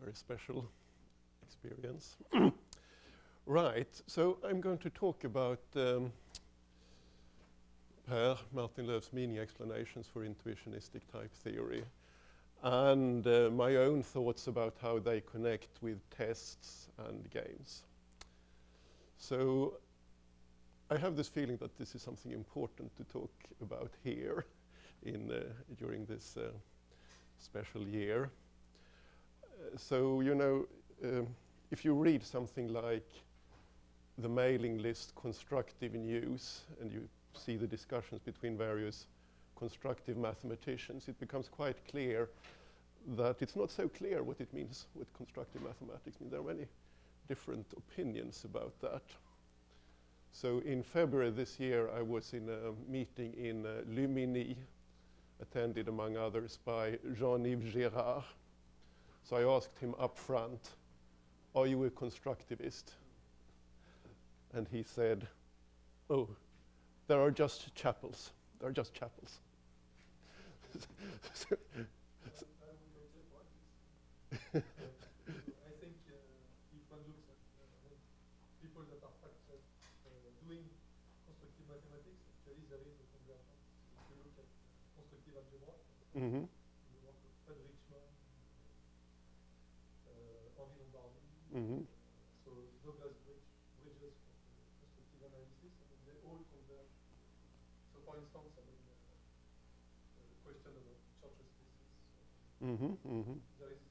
very special experience. right, so I'm going to talk about um, Per Martin-Löf's meaning explanations for intuitionistic type theory and uh, my own thoughts about how they connect with tests and games. So I have this feeling that this is something important to talk about here in, uh, during this uh, special year. So, you know, um, if you read something like the mailing list constructive news and you see the discussions between various constructive mathematicians, it becomes quite clear that it's not so clear what it means with constructive mathematics. I mean, there are many different opinions about that. So in February this year, I was in a meeting in uh, Luminy, attended among others by Jean-Yves Girard. So I asked him up front, are you a constructivist? And he said, oh, there are just chapels. There are just chapels. I think uh, if one looks at uh, people that are practicing, uh, doing constructive mathematics, actually there is a. If you look at constructive algebra, mm -hmm. Lombardi, Mm -hmm. so Douglas Bridge, Bridges for the constructive analysis, I mean, they all converge. So for instance, I mean, uh, the question about Church's thesis, Mm -hmm. Mm -hmm. there is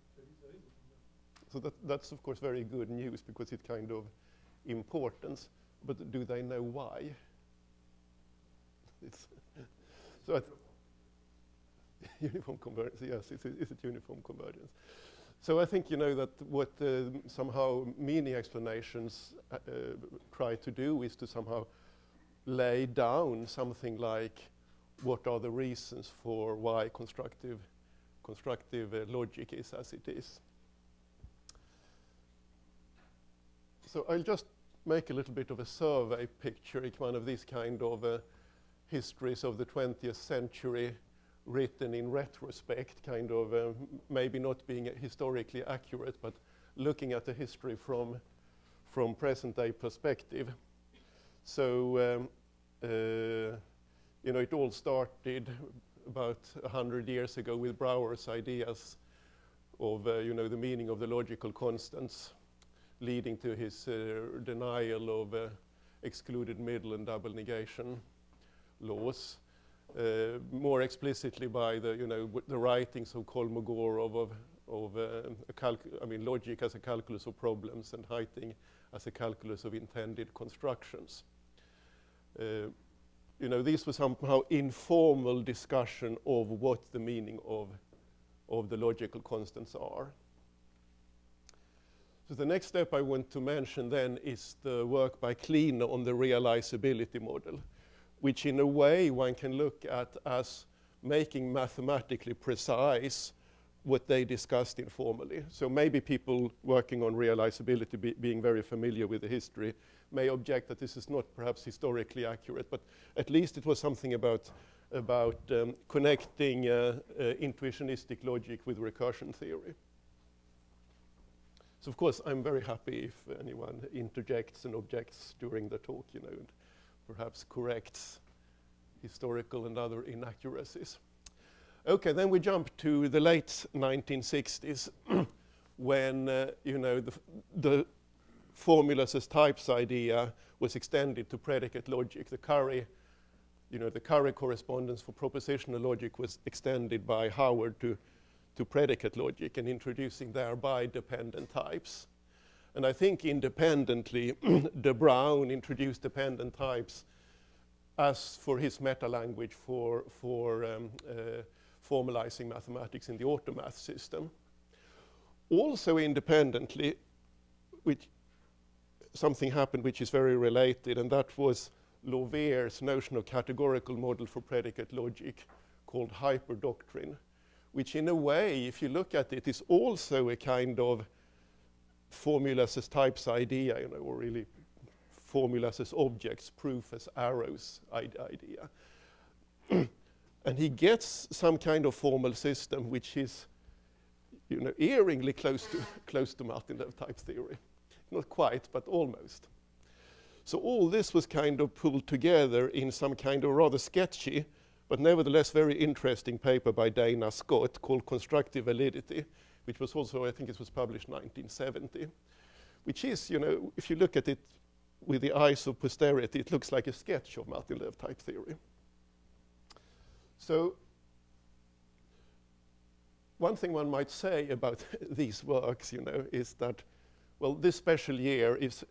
actually there is a convergence. So that, that's of course very good news because it kind of importance, but do they know why? it's so at uniform convergence, yes, it's, it's a uniform convergence. So I think you know that what uh, somehow meaning explanations uh, uh, try to do is to somehow lay down something like what are the reasons for why constructive constructive uh, logic is as it is. So I'll just make a little bit of a survey picture, one of these kind of uh, histories of the 20th century written in retrospect, kind of um, maybe not being historically accurate, but looking at the history from, from present day perspective. So, um, uh, you know, it all started about 100 years ago with Brouwer's ideas of, uh, you know, the meaning of the logical constants leading to his uh, denial of uh, excluded middle and double negation laws. Uh, more explicitly by the, you know, the writings of Kolmogorov of, of uh, I mean, logic as a calculus of problems and Heyting as a calculus of intended constructions. Uh, you know, these were somehow informal discussion of what the meaning of, of the logical constants are. So the next step I want to mention then is the work by Kleene on the realizability model, which in a way one can look at as making mathematically precise what they discussed informally. So maybe people working on realizability be being very familiar with the history may object that this is not perhaps historically accurate, but at least it was something about, about um, connecting uh, uh, intuitionistic logic with recursion theory. So of course, I'm very happy if anyone interjects and objects during the talk, you know, perhaps corrects historical and other inaccuracies. Okay, then we jump to the late 1960s when, uh, you know, the, the formulas as types idea was extended to predicate logic. The Curry, you know, the Curry correspondence for propositional logic was extended by Howard to to predicate logic and introducing thereby dependent types. And I think independently, de Bruijn introduced dependent types as for his meta-language for, for um, uh, formalizing mathematics in the automath system. Also independently, which something happened which is very related, and that was Lawvere's notion of categorical model for predicate logic called hyperdoctrine which in a way, if you look at it, is also a kind of formulas as types idea, you know, or really formulas as objects, proof as arrows idea. and he gets some kind of formal system which is you know, eeringly close to, close to Martin-Löf type theory. Not quite, but almost. So all this was kind of pulled together in some kind of rather sketchy, but nevertheless very interesting paper by Dana Scott called Constructive Validity, which was also, I think it was published 1970, which is, you know, if you look at it with the eyes of posterity, it looks like a sketch of Martin-Löf type theory. So one thing one might say about these works, you know, is that, well, this special year is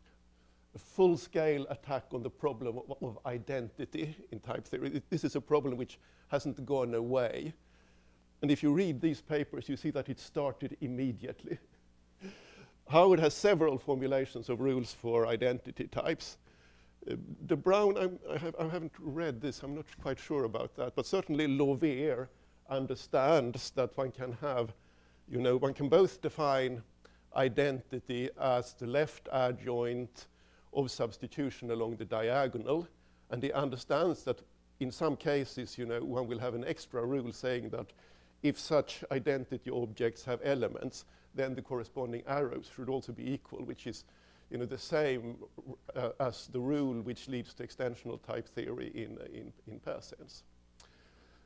a full-scale attack on the problem of, of, identity in type theory. This is a problem which hasn't gone away. And if you read these papers, you see that it started immediately. Howard has several formulations of rules for identity types. Uh, de Bruijn, I, have, haven't read this, I'm not quite sure about that, but certainly Lawvere understands that one can have, you know, one can both define identity as the left adjoint of substitution along the diagonal, and he understands that in some cases, you know, one will have an extra rule saying that if such identity objects have elements, then the corresponding arrows should also be equal, which is you know, the same uh, as the rule which leads to extensional type theory in, in, in pair sense.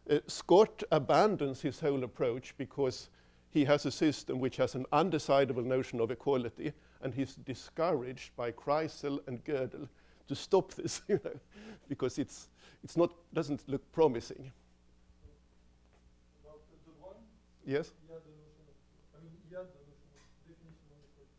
Uh, Scott abandons his whole approach because he has a system which has an undecidable notion of equality, and he's discouraged by Kreisel and Gödel to stop this, you know, because it's, it's not, doesn't look promising. Yes? He had the notion of, I mean, he had the notion of definition of equality.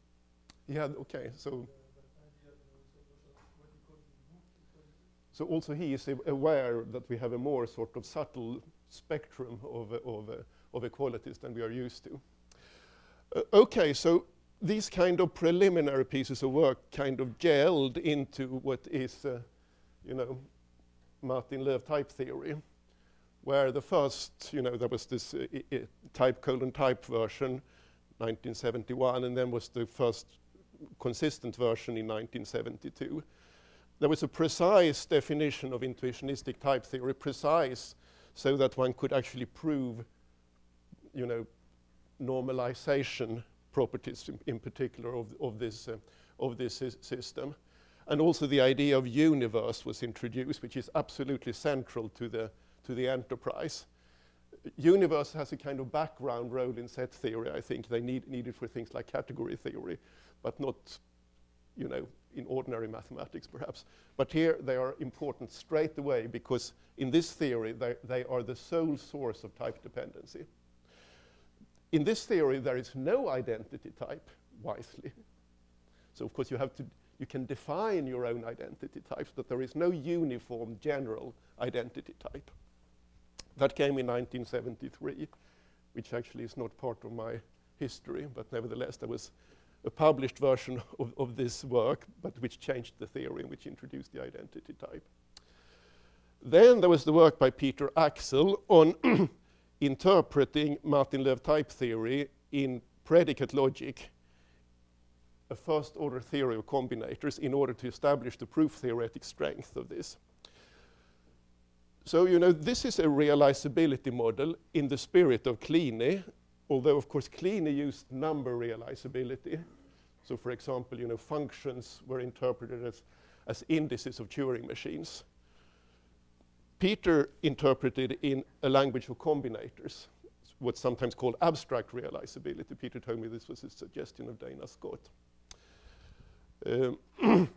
He had, okay, so. Uh, but and he had the notion of what he calls the book equality. So also he is aware that we have a more sort of subtle spectrum of, of, of equalities than we are used to. Uh, okay, so these kind of preliminary pieces of work kind of gelled into what is, uh, you know, Martin-Löf type theory, where the first, you know, there was this uh, type colon type version, 1971, and then was the first consistent version in 1972 there was a precise definition of intuitionistic type theory, precise so that one could actually prove, you know, normalization properties in, in particular of, of this, uh, of this system. And also the idea of universe was introduced, which is absolutely central to the, to the enterprise. Universe has a kind of background role in set theory, I think. They need, need it for things like category theory, but not, you know, in ordinary mathematics perhaps. But here they are important straight away because in this theory they, they are the sole source of type dependency. In this theory there is no identity type, wisely. So of course you have to, you can define your own identity types, but there is no uniform general identity type. That came in 1973, which actually is not part of my history, but nevertheless there was a published version of, of this work, but which changed the theory and which introduced the identity type. Then there was the work by Peter Aczel on interpreting Martin-Löf type theory in predicate logic, a first order theory of combinators in order to establish the proof theoretic strength of this. So, you know, this is a realizability model in the spirit of Kleene, although of course Kleene used number realizability. So for example, you know, functions were interpreted as, as indices of Turing machines. Peter interpreted in a language of combinators, what's sometimes called abstract realizability. Peter told me this was a suggestion of Dana Scott. Um,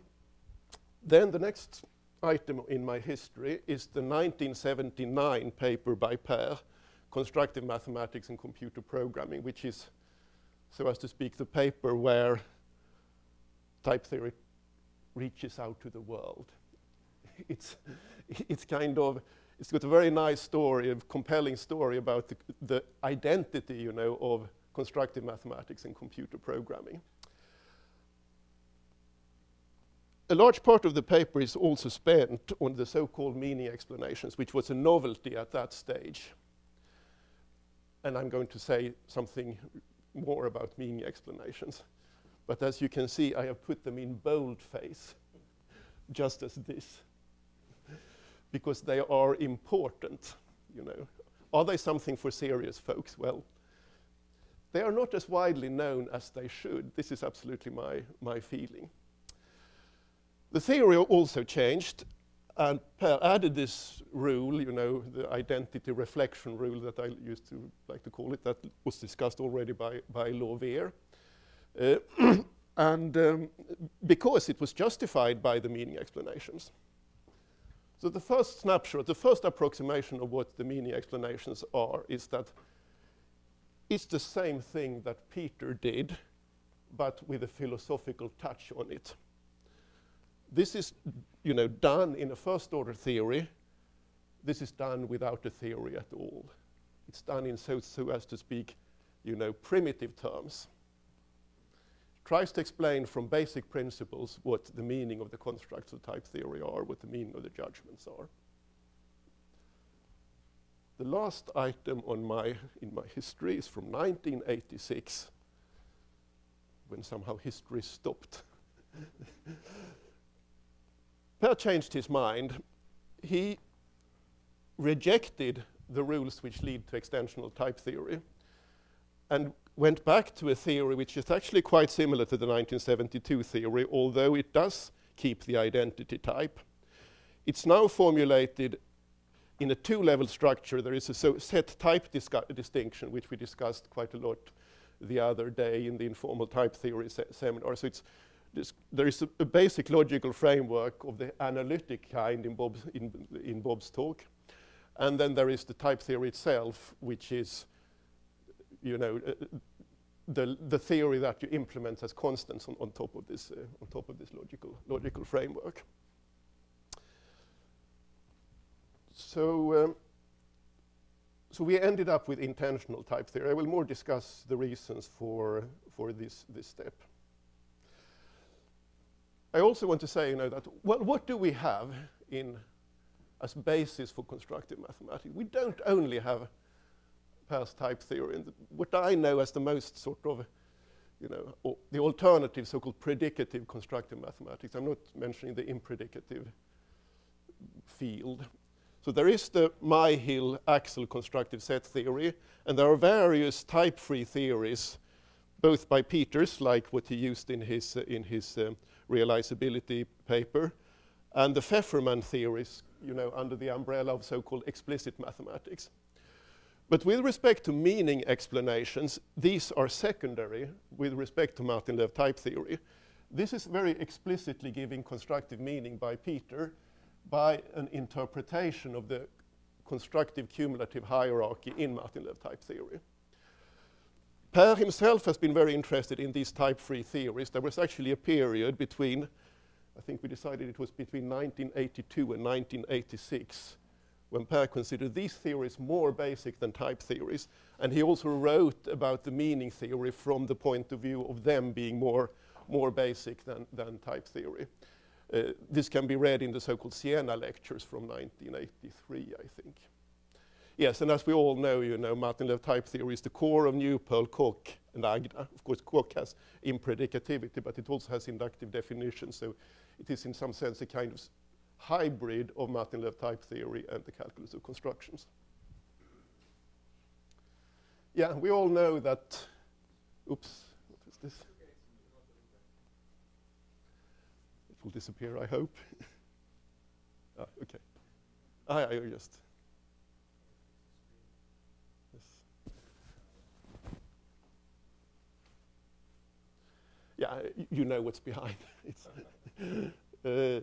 then the next item in my history is the 1979 paper by Per, Constructive Mathematics and Computer Programming, which is, so as to speak, the paper where type theory reaches out to the world. It's, it's kind of, it's got a very nice story, a compelling story about the, the identity, you know, of constructive mathematics and computer programming. A large part of the paper is also spent on the so-called meaning explanations, which was a novelty at that stage. And I'm going to say something more about meaning explanations. But as you can see, I have put them in boldface, just as this, because they are important, you know. Are they something for serious folks? Well, they are not as widely known as they should. This is absolutely my, my feeling. The theory also changed, and Per added this rule, you know, the identity reflection rule that I used to like to call it, that was discussed already by, by Lawvere. Uh, and um, because it was justified by the meaning explanations. So the first snapshot, the first approximation of what the meaning explanations are is that it's the same thing that Peter did, but with a philosophical touch on it. This is you know, done in a first order theory. This is done without a theory at all. It's done in so, so as to speak, you know, primitive terms. Tries to explain from basic principles what the meaning of the constructs of type theory are, what the meaning of the judgments are. The last item on my, in my history is from 1986, when somehow history stopped. Per changed his mind. He rejected the rules which lead to extensional type theory and went back to a theory which is actually quite similar to the 1972 theory, although it does keep the identity type. It's now formulated in a two-level structure, there is a so set type distinction, which we discussed quite a lot the other day in the informal type theory se seminar. So it's there is a, a, basic logical framework of the analytic kind in Bob's, in, in Bob's talk. And then there is the type theory itself, which is, you know, uh, the, the theory that you implement as constants on, on top of this, uh, on top of this logical, logical framework. So, um, so we ended up with intensional type theory. I will more discuss the reasons for, for this, this step. I also want to say, you know, that well, what do we have in as basis for constructive mathematics? We don't only have Per's type theory. And what I know as the most sort of, you know, the alternative so-called predicative constructive mathematics. I'm not mentioning the impredicative field. So there is the Myhill Aczel constructive set theory, and there are various type-free theories, both by Peters, like what he used in his, uh, in his um, realizability paper, and the Fefferman theories, you know, under the umbrella of so-called explicit mathematics. But with respect to meaning explanations, these are secondary with respect to Martin-Löf type theory. This is very explicitly giving constructive meaning by Peter, by an interpretation of the constructive cumulative hierarchy in Martin-Löf type theory. Per himself has been very interested in these type-free theories. There was actually a period between, I think we decided it was between 1982 and 1986, when Per considered these theories more basic than type theories. And he also wrote about the meaning theory from the point of view of them being more, more basic than, than type theory. Uh, this can be read in the so-called Siena lectures from 1983, I think. Yes, and as we all know, you know, Martin-Löf type theory is the core of New NuPRL, Coq, and Agda. Of course, Coq has impredicativity, but it also has inductive definition, so it is in some sense a kind of hybrid of Martin-Löf type theory and the calculus of constructions. Yeah, we all know that, oops, what is this? It will disappear, I hope. ah, okay. Ah, I just. Yeah, you know what's behind. uh,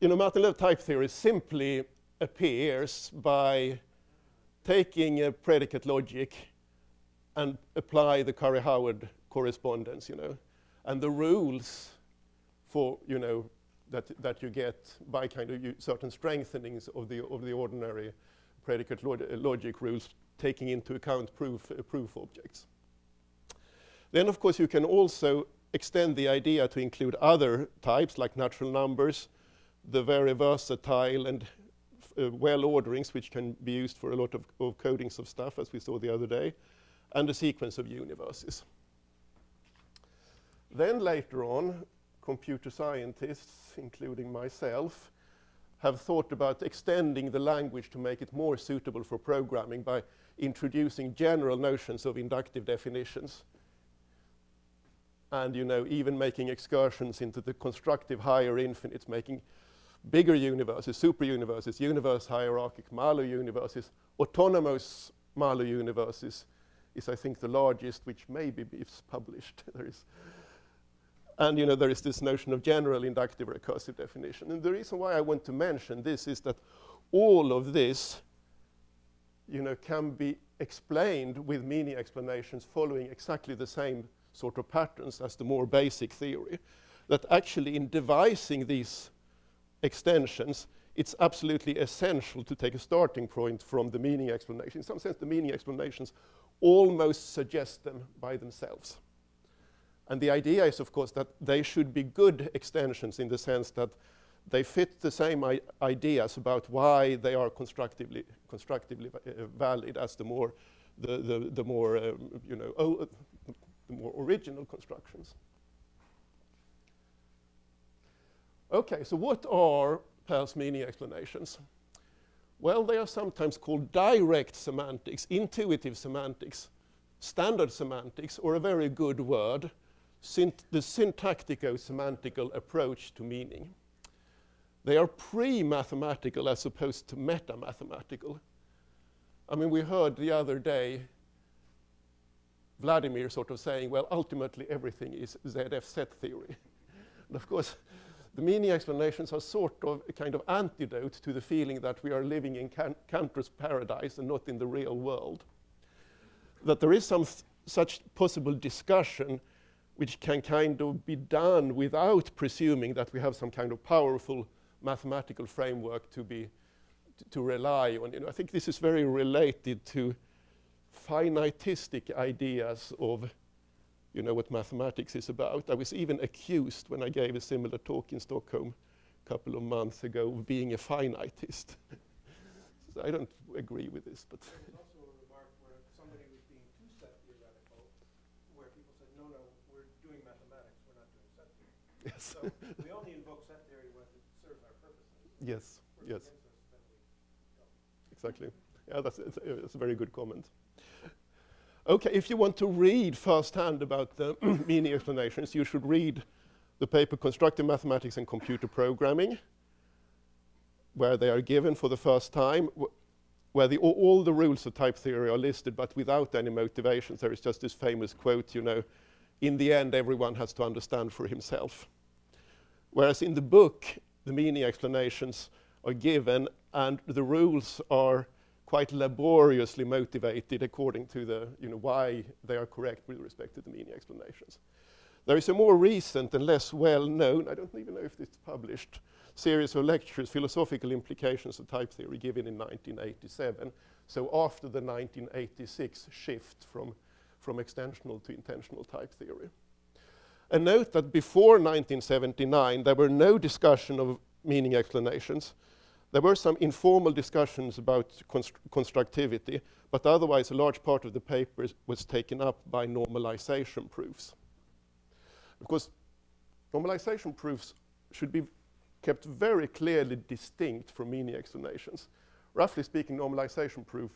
you know, Martin-Löf type theory simply appears by taking a predicate logic and apply the Curry-Howard correspondence, you know. And the rules for, you know, that, that you get by kind of certain strengthenings of the, of the ordinary predicate log logic rules taking into account proof, uh, proof objects. Then, of course, you can also extend the idea to include other types like natural numbers, the very versatile and uh, well orderings, which can be used for a lot of, of codings of stuff, as we saw the other day, and the sequence of universes. Then later on, computer scientists, including myself, have thought about extending the language to make it more suitable for programming by introducing general notions of inductive definitions and you know even making excursions into the constructive higher infinites, making bigger universes, super universes, universe hierarchic Mahlo universes, autonomous Mahlo universes is I think the largest, which maybe is published. there is and you know, there is this notion of general inductive recursive definition. And the reason why I want to mention this is that all of this you know, can be explained with meaning explanations following exactly the same sort of patterns as the more basic theory. That actually in devising these extensions, it's absolutely essential to take a starting point from the meaning explanation. In some sense, the meaning explanations almost suggest them by themselves. And the idea is, of course, that they should be good extensions in the sense that they fit the same ideas about why they are constructively, constructively uh, valid as the more, the, the, the more um, you know, the more original constructions. Okay, so what are Per's meaning explanations? Well, they are sometimes called direct semantics, intuitive semantics, standard semantics, or a very good word, synt the syntactico-semantical approach to meaning. They are pre-mathematical as opposed to meta-mathematical. I mean, we heard the other day Vladimir sort of saying, well, ultimately everything is ZF set theory. and of course, the meaning explanations are sort of a kind of antidote to the feeling that we are living in Can Cantor's paradise and not in the real world. That there is some such possible discussion which can kind of be done without presuming that we have some kind of powerful mathematical framework to be to rely on. You know, I think this is very related to finitistic ideas of you know what mathematics is about. I was even accused when I gave a similar talk in Stockholm a couple of months ago of being a finitist. so I don't agree with this, but. also a remark where somebody was being too set theoretical, where people said, no, no, we're doing mathematics, we're not doing set theory. Yes. so we only invoke set theory when it serves our purposes. Yes, yes. Exactly. Yeah, that's, it's a very good comment. Okay, if you want to read firsthand about the meaning explanations, you should read the paper Constructive Mathematics and Computer Programming, where they are given for the first time, where the, all the rules of type theory are listed, but without any motivations. There is just this famous quote, you know, in the end, everyone has to understand for himself. Whereas in the book, the meaning explanations are given and the rules are quite laboriously motivated according to the, you know, why they are correct with respect to the meaning explanations. There is a more recent and less well-known, I don't even know if it's published, series of lectures, Philosophical Implications of Type Theory, given in 1987. So after the 1986 shift from, from extensional to intensional type theory. And note that before 1979, there were no discussion of meaning explanations, there were some informal discussions about const constructivity, but otherwise a large part of the paper was taken up by normalization proofs. Of course, normalization proofs should be kept very clearly distinct from meaning explanations. Roughly speaking, normalization proof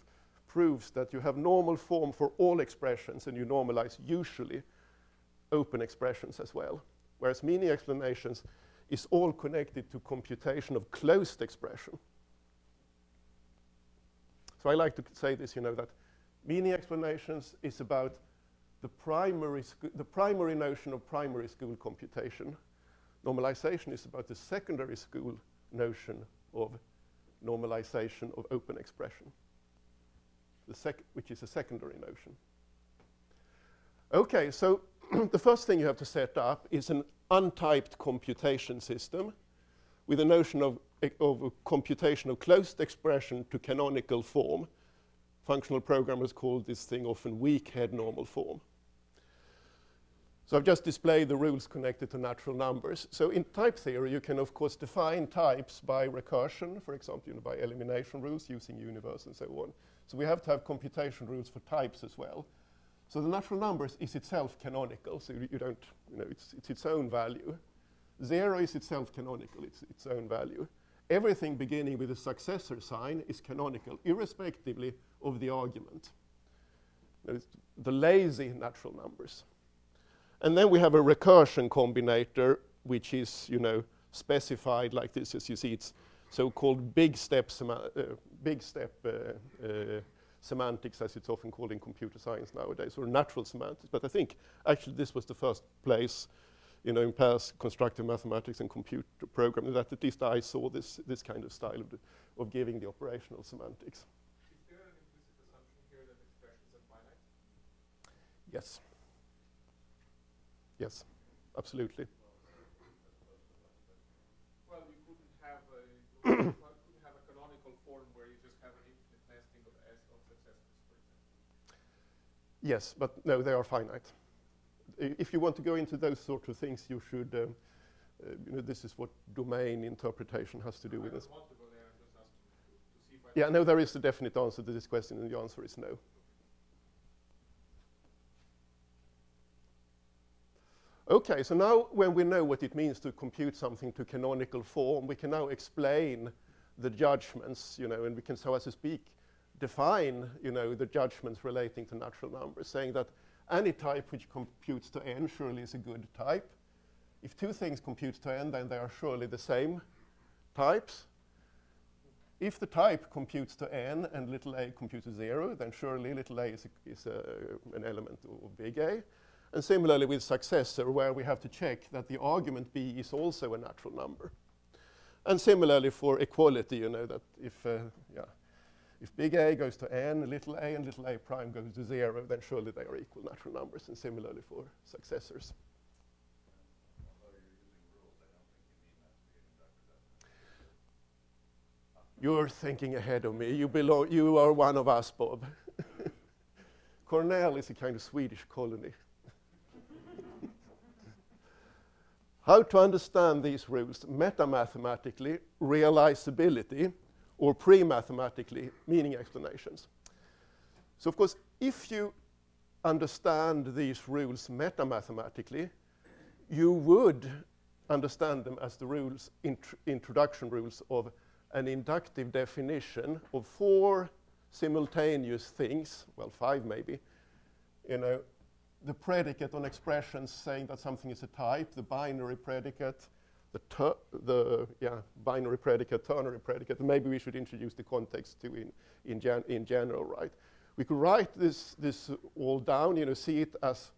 proves that you have normal form for all expressions and you normalize usually open expressions as well. Whereas meaning explanations is all connected to computation of closed expression. So I like to say this, you know, that meaning explanations is about the primary, the primary notion of primary school computation. Normalization is about the secondary school notion of normalization of open expression, which is a secondary notion. Okay, so the first thing you have to set up is an untyped computation system with a notion of, of a computation of closed expression to canonical form. Functional programmers call this thing often weak head normal form. So I've just displayed the rules connected to natural numbers. So in type theory, you can, of course, define types by recursion, for example, you know, by elimination rules using universe and so on. So we have to have computation rules for types as well. So the natural numbers is itself canonical, so you, don't, you know, it's, it's its own value. Zero is itself canonical, it's its own value. everything beginning with a successor sign is canonical, irrespectively of the argument. The lazy natural numbers. And then we have a recursion combinator, which is, you know, specified like this. As you see, it's so-called big step, uh, big step uh, uh, semantics, as it's often called in computer science nowadays, or natural semantics. But I think actually this was the first place, you know, in past constructive mathematics and computer programming that at least I saw this, this kind of style of, the, of giving the operational semantics. Is there an implicit assumption here that expressions are finite? Yes. Yes, absolutely. Well, you couldn't have a, you couldn't have a canonical form where you just have an infinite nesting of S of successors, for example. Yes, but no, they are finite. I- If you want to go into those sorts of things, you should, um, uh, you know, this is what domain interpretation has to do with this. Yeah, no, there is a definite answer to this question, and the answer is no. Okay, so now when we know what it means to compute something to canonical form, we can now explain the judgments, you know, and we can, so as to speak, define, you know, the judgments relating to natural numbers, saying that any type which computes to n surely is a good type. If two things compute to n, then they are surely the same types. If the type computes to n and little a computes to 0, then surely little a is, a, is a, an element of big A. And similarly with successor, where we have to check that the argument b is also a natural number. And similarly for equality, you know that if, uh, yeah, if big A goes to n, little a and little a prime goes to 0, then surely they are equal natural numbers, and similarly for successors. You're thinking ahead of me. You, belong, you are one of us, Bob. Cornell is a kind of Swedish colony. How to understand these rules metamathematically, realizability, or pre-mathematically, meaning explanations. So of course, if you understand these rules metamathematically, you would understand them as the rules, int introduction rules of an inductive definition of four simultaneous things, well, five maybe, you know, the predicate on expressions saying that something is a type, the binary predicate, the, the yeah, binary predicate, ternary predicate, maybe we should introduce the context too in, in, gen- in general, right? We could write this, this all down, you know, see it as,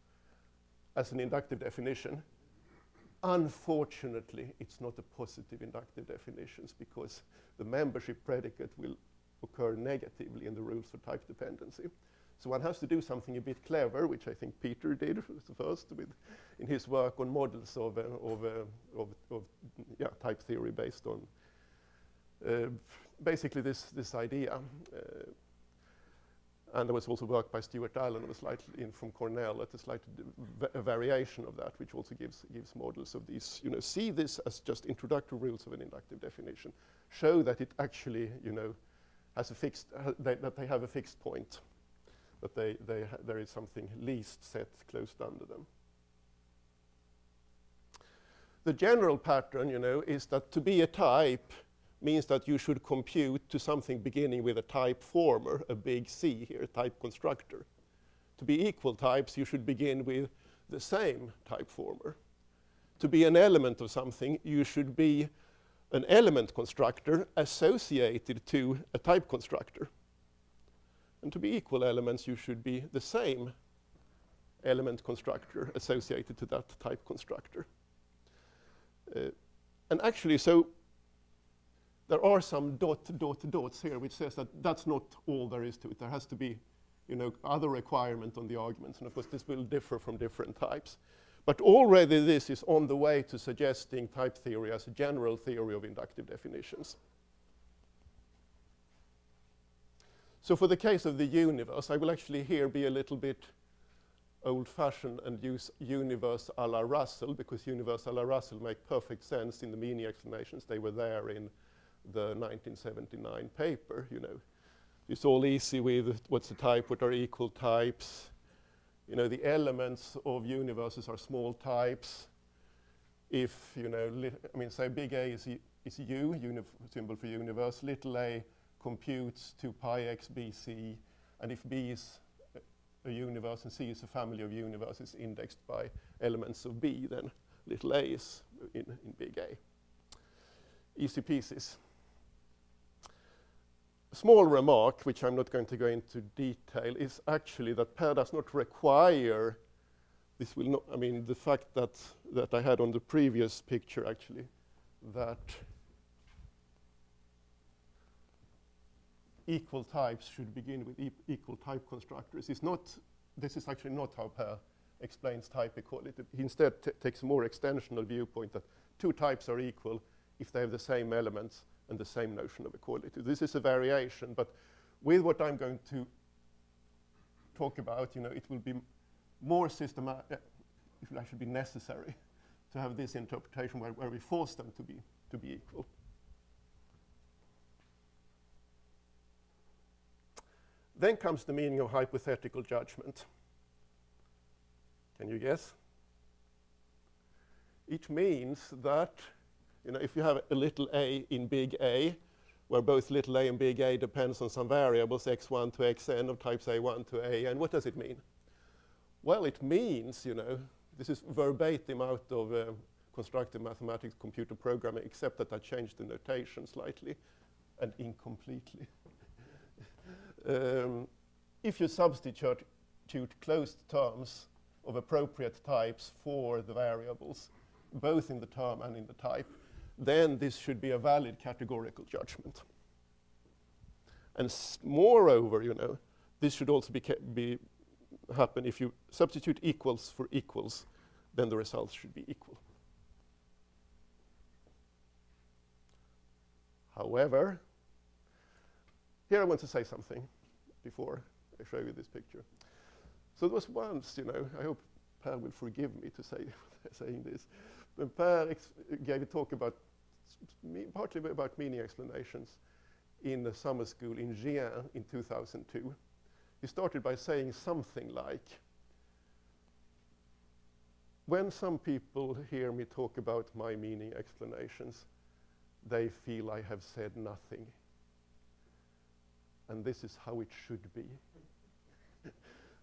as an inductive definition. Unfortunately, it's not a positive inductive definition because the membership predicate will occur negatively in the rules for type dependency. So one has to do something a bit clever, which I think Peter did first with, in his work on models of, uh, of, uh, of, of yeah, type theory based on uh, basically this, this idea. Uh, and there was also work by Stuart Allen, was from Cornell, at a slight a variation of that, which also gives, gives models of these. You know, see this as just introductory rules of an inductive definition. Show that it actually, you know, has a fixed, ha that they have a fixed point that they, they there is something least set closed under them. The general pattern, you know, is that to be a type means that you should compute to something beginning with a type former, a big C here, type constructor. To be equal types, you should begin with the same type former. To be an element of something, you should be an element constructor associated to a type constructor. And to be equal elements, you should be the same element constructor associated to that type constructor. Uh, and actually, so there are some dot, dot, dots here, which says that that's not all there is to it. There has to be, you know, other requirement on the arguments. And of course, this will differ from different types. But already this is on the way to suggesting type theory as a general theory of inductive definitions. So for the case of the universe, I will actually here be a little bit old-fashioned and use universe a la Russell, because universe a la Russell make perfect sense in the meaning explanations. They were there in the 1979 paper, you know. It's all easy with what's the type, what are equal types. You know, the elements of universes are small types. If, you know, I mean, say big A is is u, symbol for universe. Little a computes to pi x b c, and if b is a, a universe and c is a family of universes indexed by elements of b, then little a is in, in big A. Easy pieces. Small remark, which I'm not going to go into detail, is actually that PER does not require this will not, I mean, the fact that, that I had on the previous picture actually, that equal types should begin with e equal type constructors is not, this is actually not how PER explains type equality. He instead takes a more extensional viewpoint that two types are equal if they have the same elements and the same notion of equality. This is a variation, but with what I'm going to talk about, you know, it will be more systematic, uh, it will actually be necessary to have this interpretation where, where we force them to be, to be equal. Then comes the meaning of hypothetical judgment. Can you guess? It means that you know, if you have a little a in big A, where both little a and big A depends on some variables, x1 to xn of types a1 to a, and what does it mean? Well, it means, you know, this is verbatim out of uh, constructive mathematics computer programming, except that I changed the notation slightly and incompletely. Um, if you substitute closed terms of appropriate types for the variables, both in the term and in the type, then this should be a valid categorical judgment. And moreover, you know, this should also be, be happen if you substitute equals for equals, then the results should be equal. However, here I want to say something before I show you this picture. So there was once, you know, I hope Per will forgive me to say saying this, but Per gave a talk about partly about meaning explanations in the summer school in Giens in 2002. He started by saying something like, when some people hear me talk about my meaning explanations, they feel I have said nothing. And this is how it should be.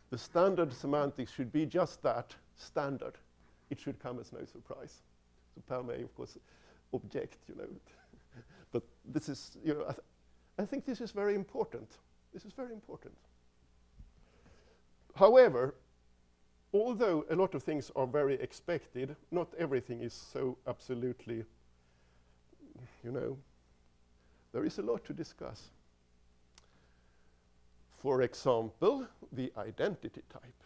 the standard semantics should be just that, standard. It should come as no surprise. So Per may, of course, object, you know. but this is, you know, I, th I think this is very important. This is very important. However, although a lot of things are very expected, not everything is so absolutely, you know, there is a lot to discuss. For example, the identity type.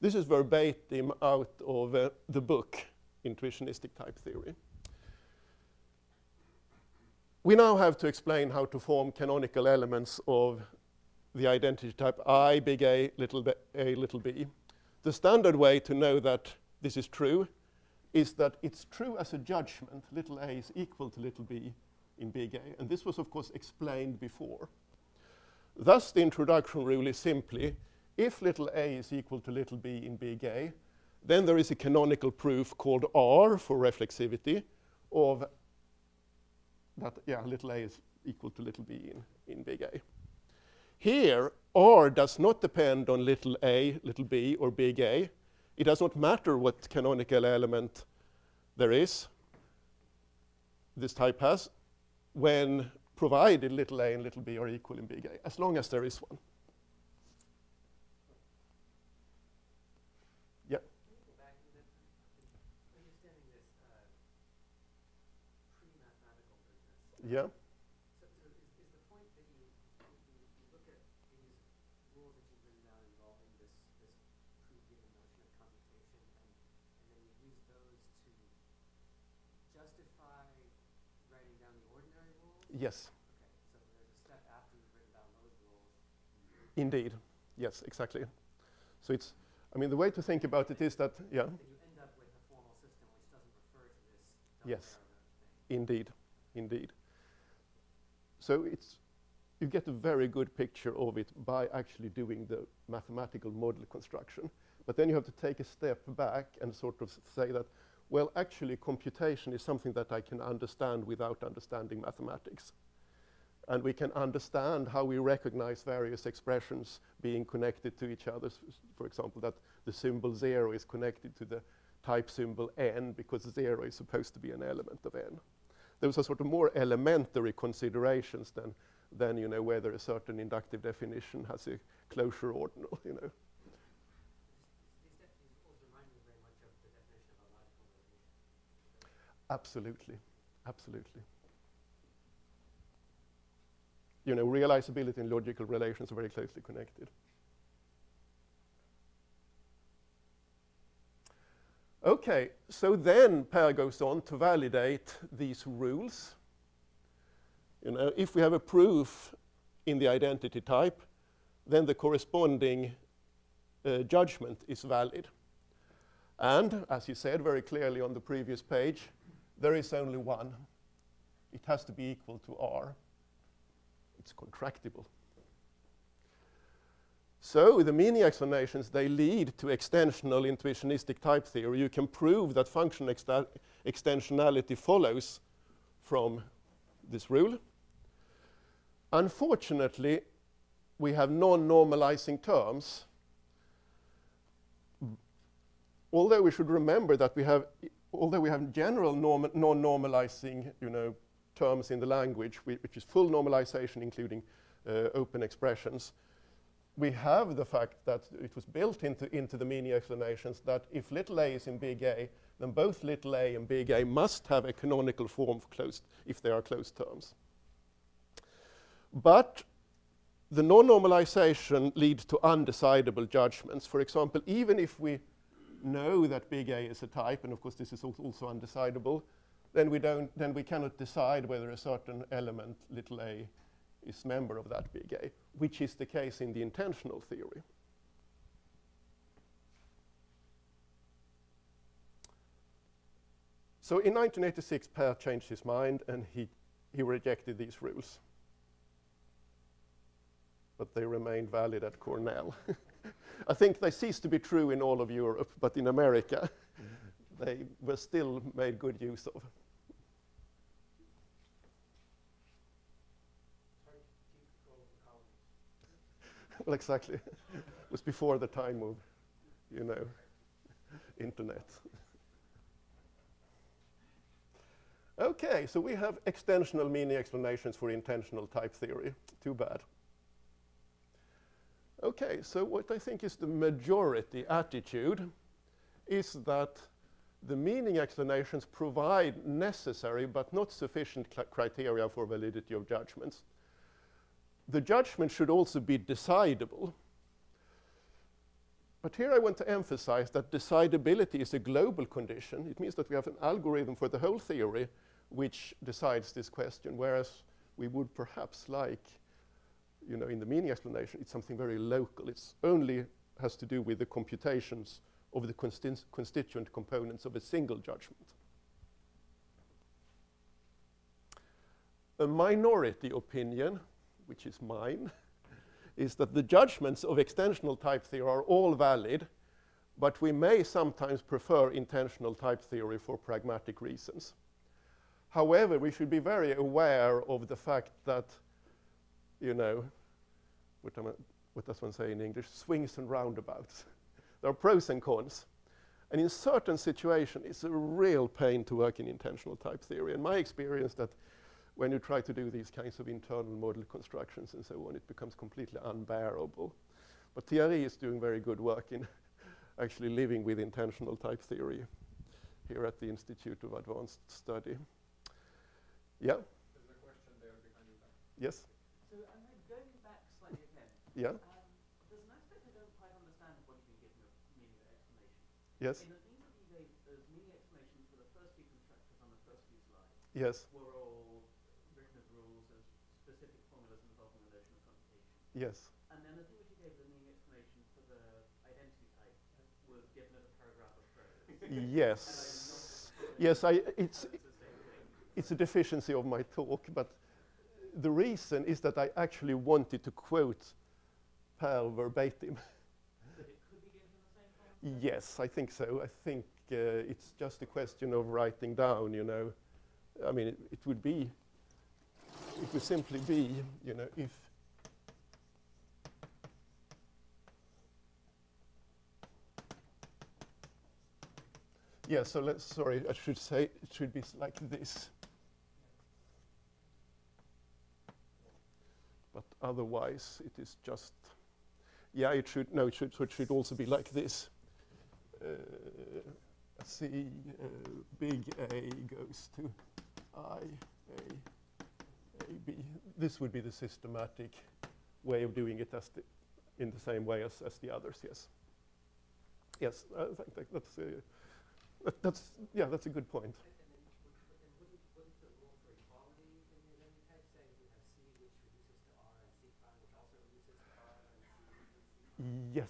This is verbatim out of uh, the book, Intuitionistic Type Theory. We now have to explain how to form canonical elements of the identity type I, big A, little b, a, little b. The standard way to know that this is true is that it's true as a judgment, little a is equal to little b in big A. And this was, of course, explained before. Thus, the introduction rule is simply, if little a is equal to little b in big A, then there is a canonical proof called R for reflexivity of that yeah, little a is equal to little b in, in big A. Here, R does not depend on little a, little b, or big A. It does not matter what canonical element there is, this type has, when provided little a and little b are equal in big A, as long as there is one. Yeah. So, so is, is, the point that you, you, you, look at these rules that you've written down involving this, this pre-given notion of computation, and, and then you use those to justify writing down the ordinary rules? Yes. Okay, so there's a step after you've written down those rules. Indeed. Yes, exactly. So it's, I mean, the way to think about it is that, yeah. That you end up with a formal system which doesn't refer to this. Yes. Indeed. Indeed. So it's, you get a very good picture of it by actually doing the mathematical model construction. But then you have to take a step back and sort of say that, well, actually, computation is something that I can understand without understanding mathematics. And we can understand how we recognize various expressions being connected to each other. For example, that the symbol zero is connected to the type symbol n because zero is supposed to be an element of n. Those are sort of more elementary considerations than, than you know, whether a certain inductive definition has a closure ordinal, you know. These definitions also remind me very much of the definition of a logical relation. Absolutely, absolutely. You know, realizability and logical relations are very closely connected. Okay, so then Per goes on to validate these rules. You know, if we have a proof in the identity type, then the corresponding uh, judgment is valid. And, as he said very clearly on the previous page, there is only one. It has to be equal to R. It's contractible. So the meaning explanations, they lead to extensional intuitionistic type theory. You can prove that function extensionality follows from this rule. Unfortunately, we have non-normalizing terms. Although we should remember that we have although we have general non-normalizing you know, terms in the language, which is full normalization, including uh, open expressions, we have the fact that it was built into, into the meaning explanations that if little a is in big A, then both little a and big A must have a canonical form for closed, if they are closed terms. But the non-normalization leads to undecidable judgments. For example, even if we know that big A is a type, and of course this is also undecidable, then we don't, then we cannot decide whether a certain element, little a, is member of that big A, which is the case in the intensional theory. So in 1986, Per changed his mind and he, he rejected these rules. But they remained valid at Cornell. I think they ceased to be true in all of Europe, but in America, mm-hmm. they were still made good use of. Hard to keep control of the colonies. well, exactly. it was before the time of, you know, internet. okay, so we have extensional meaning explanations for intensional type theory. Too bad. Okay, so what I think is the majority attitude is that the meaning explanations provide necessary but not sufficient criteria for validity of judgments. The judgment should also be decidable. But here I want to emphasize that decidability is a global condition. It means that we have an algorithm for the whole theory which decides this question, whereas we would perhaps like, you know, in the meaning explanation, it's something very local. It's only has to do with the computations of the constituent components of a single judgment. A minority opinion, which is mine, is that the judgments of extensional type theory are all valid, but we may sometimes prefer intensional type theory for pragmatic reasons. However, we should be very aware of the fact that, you know, what, am what does one say in English? Swings and roundabouts. there are pros and cons. And in certain situations, it's a real pain to work in intensional type theory. And my experience that when you try to do these kinds of internal model constructions and so on, it becomes completely unbearable. But Thierry is doing very good work in actually living with intensional type theory here at the Institute of Advanced Study. Yeah, There's a question there behind your yes, So I'm like going back slightly again. Yeah, Um, there's an aspect I don't quite understand of what you've been given of meaning of explanation. yes, In the things that you gave as meaning explanations for the first few constructors on the first few slides yes, were all written as rules as specific formulas involving the notion of computation. yes, And then the thing which you gave the meaning explanation for the identity type was given as a paragraph of prose. yes. Yes, I, it's, it's a deficiency of my talk, but the reason is that I actually wanted to quote Per verbatim. That it could be given in the same form? Yes, I think so. I think uh, it's just a question of writing down, you know. I mean, it, it would be, it would simply be, you know, if Yeah, so let's, sorry, I should say it should be like this. But otherwise, it is just, yeah, it should, no, it should, so it should also be like this. Uh, C, uh, big A goes to I, A, A, B. This would be the systematic way of doing it as the, in the same way as, as the others, yes. Yes, I think that, that's, uh, that, that's, yeah, that's a good point. And and then, would- but then wouldn't, wouldn't the rule for equality in the identity type say you have C which reduces to R and C prime which also reduces to R and C and C? Yes. But then how does that give you a rule that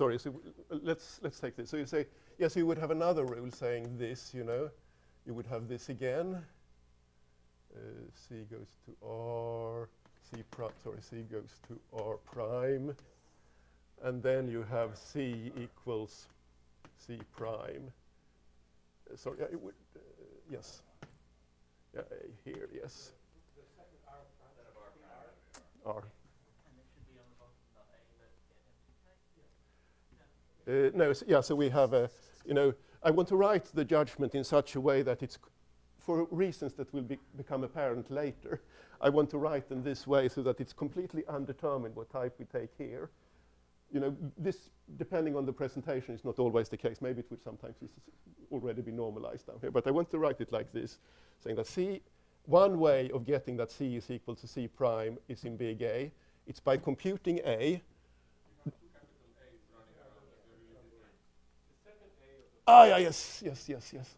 Sorry, so let's, let's take this. So you say, yes, you would have another rule saying this, you know. You would have this again. Uh, C goes to R, C prime, sorry, C goes to R prime. And then you have C equals C prime. Uh, sorry, it would, uh, yes. Yeah, uh, here, yes. Type? Uh, no, s yeah, so we have a, you know, I want to write the judgment in such a way that it's, for reasons that will be, become apparent later, I want to write them this way so that it's completely undetermined what type we take here. You know, this, depending on the presentation, is not always the case. Maybe it would sometimes is already be normalized down here. But I want to write it like this, saying that C, one way of getting that C is equal to C prime is in big A. It's by computing A, Ah, yeah, yes, yes, yes, yes.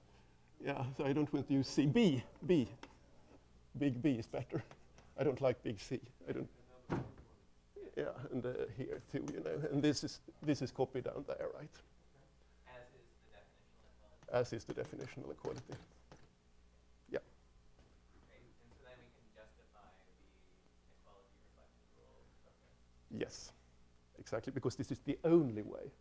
Yeah, so I don't want to use C. B, B. Big B is better. I don't like big C. I don't. Yeah, and uh, here too, you know. And this is this is copied down there, right? As is the definitional equality. As is the definitional equality. Right? And so then we can justify the equality reflection rule from this. Yes, exactly, because this is the only way.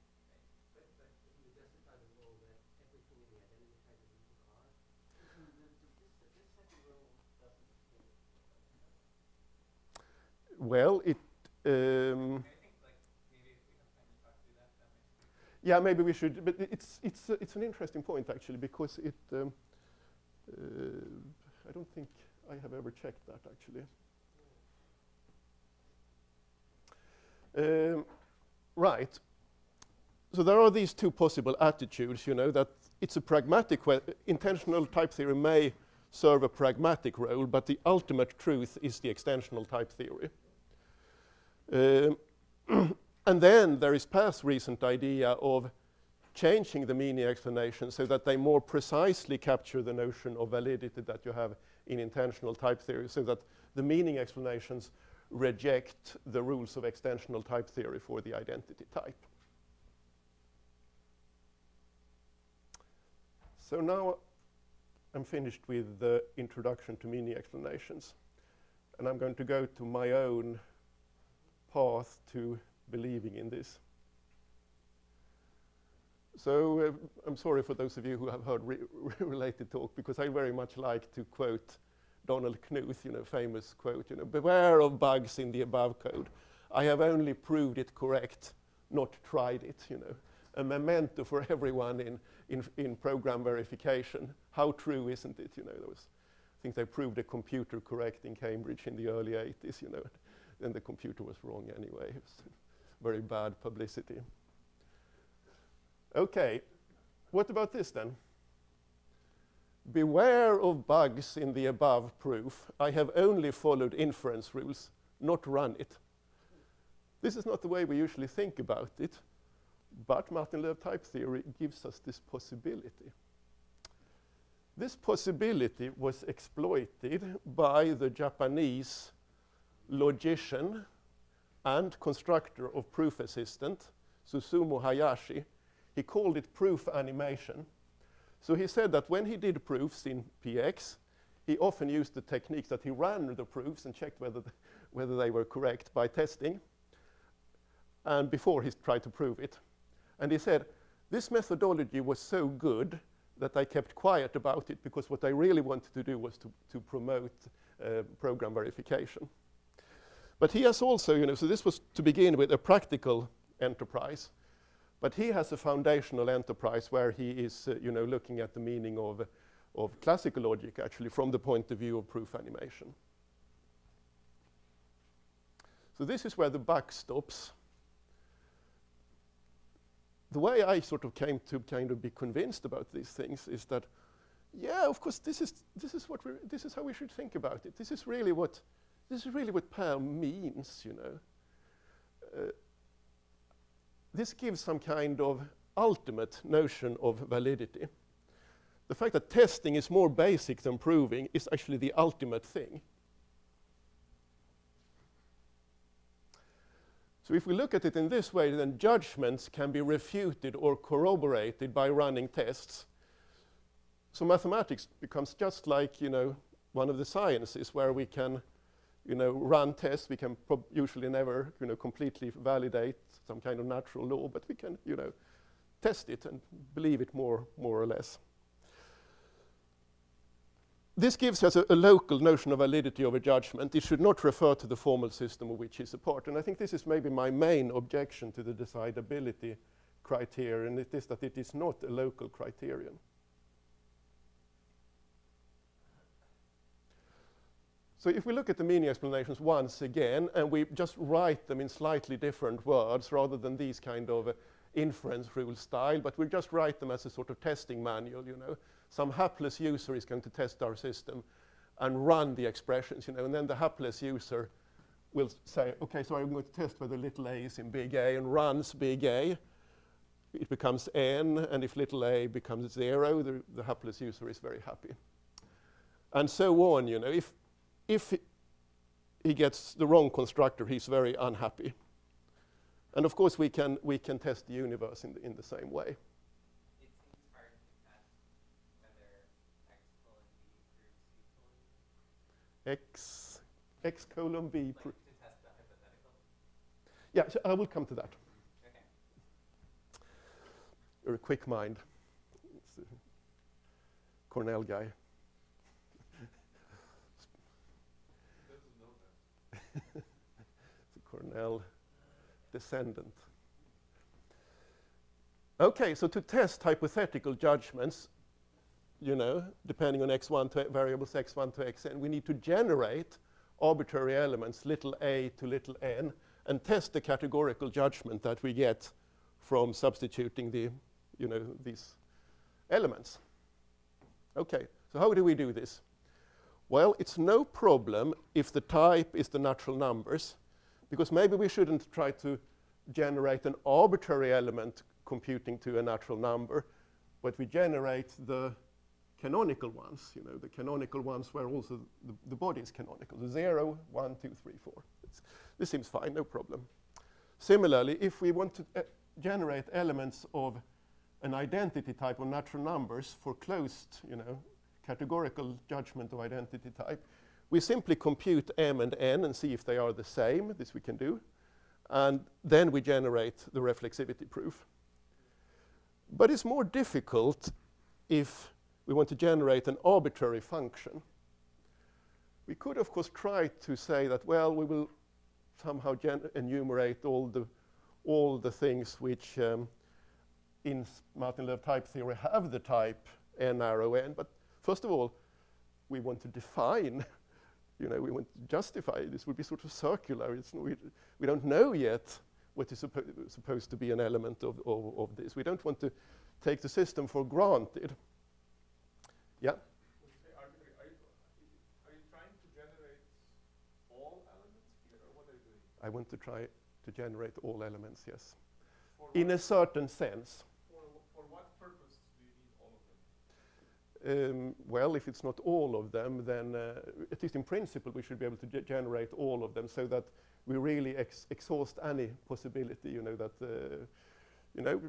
Well, it. Um. Yeah, maybe we should. But it's it's uh, it's an interesting point actually because it. Um, uh, I don't think I have ever checked that actually. Um, right. So there are these two possible attitudes. You know that it's a pragmatic. intensional type theory may serve a pragmatic role, but the ultimate truth is the extensional type theory. Um, and then there is Per's recent idea of changing the meaning explanation so that they more precisely capture the notion of validity that you have in intensional type theory, so that the meaning explanations reject the rules of extensional type theory for the identity type. So now I'm finished with the introduction to meaning explanations, and I'm going to go to my own path to believing in this. So uh, I'm sorry for those of you who have heard re- related talk because I very much like to quote Donald Knuth, you know, famous quote, you know, beware of bugs in the above code. I have only proved it correct, not tried it, you know. A memento for everyone in, in, in program verification. How true isn't it, you know? There was, I think they proved a computer correct in Cambridge in the early 80s, you know. Then the computer was wrong anyway. It was very bad publicity. Okay, what about this then? Beware of bugs in the above proof. I have only followed inference rules, not run it. This is not the way we usually think about it, but Martin-Löf type theory gives us this possibility. This possibility was exploited by the Japanese logician and constructor of proof assistant, Susumu Hayashi. He called it proof animation. So he said that when he did proofs in PX, he often used the techniques that he ran the proofs and checked whether, th- whether they were correct by testing. and before he tried to prove it. And he said, this methodology was so good that I kept quiet about it because what I really wanted to do was to, to promote uh, program verification. But he has also, you know, so this was to begin with a practical enterprise. But he has a foundational enterprise where he is, uh, you know, looking at the meaning of, of classical logic actually from the point of view of proof animation. So this is where the buck stops. The way I sort of came to kind of be convinced about these things is that, yeah, of course, this is this is what this is how we should think about it. This is really what this is really what PER means, you know. Uh, this gives some kind of ultimate notion of validity. The fact that testing is more basic than proving is actually the ultimate thing. So if we look at it in this way, then judgments can be refuted or corroborated by running tests. So mathematics becomes just like, you know, one of the sciences where we can, you know, run tests. We can usually never, you know, completely validate some kind of natural law, but we can, you know, test it and believe it more, more or less this gives us a, a, local notion of validity of a judgment. It should not refer to the formal system of which it's a part. And I think this is maybe my main objection to the decidability criterion. It is that it is not a local criterion. So if we look at the meaning explanations once again, and we just write them in slightly different words rather than these kind of uh, inference rule style, but we just write them as a sort of testing manual, you know some hapless user is going to test our system and run the expressions, you know, and then the hapless user will say, okay, so I'm going to test whether little a is in big A and runs big A. It becomes n, and if little a becomes zero, the, the hapless user is very happy. And so on, you know, if, if he gets the wrong constructor, he's very unhappy. And of course, we can, we can test the universe in the, in the same way. x, x colon b. Like to test the? Yeah, so I will come to that. Okay. You're a quick mind. Cornell guy. it's a Cornell descendant. Okay, so to test hypothetical judgments, you know, depending on x1 to variables x1 to xn, we need to generate arbitrary elements, little a to little n, and test the categorical judgment that we get from substituting the, you know, these elements. Okay, so how do we do this? Well, it's no problem if the type is the natural numbers, because maybe we shouldn't try to generate an arbitrary element computing to a natural number, but we generate the canonical ones, you know, the canonical ones where also the, the body is canonical, the 0, 1, 2, 3, 4. It's, this seems fine, no problem. Similarly, if we want to uh, generate elements of an identity type of natural numbers for closed, you know, categorical judgment of identity type, we simply compute m and n and see if they are the same. This we can do. And then we generate the reflexivity proof. But it's more difficult if we want to generate an arbitrary function. We could, of course, try to say that, well, we will somehow enumerate all the, all the things which um, in Martin-Löf type theory have the type n arrow n. But first of all, we want to define, you know, we want to justify. This would be sort of circular. It's, we, we don't know yet what is suppo supposed to be an element of, of, of this. We don't want to take the system for granted. Yeah? I want to try to generate all elements, yes. For In a certain sense. for, for what purpose do you need all of them? Um, well, if it's not all of them, then uh, at least in principle, we should be able to ge generate all of them so that we really ex exhaust any possibility, you know, that, uh, you know,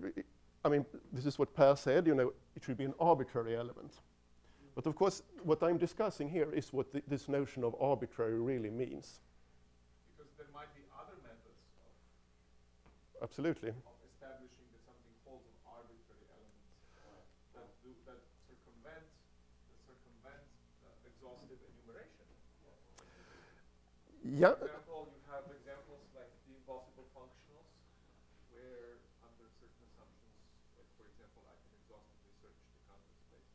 I mean, this is what Per said, you know, it should be an arbitrary element. But of course, what I'm discussing here is what th this notion of arbitrary really means. Because there might be other methods of absolutely. of establishing that something holds of arbitrary elements that do that circumvent that circumvent uh, exhaustive enumeration. Yeah, For example, you have examples like the impossible functionals, where under certain assumptions, like for example, I can exhaustively search the Cantor space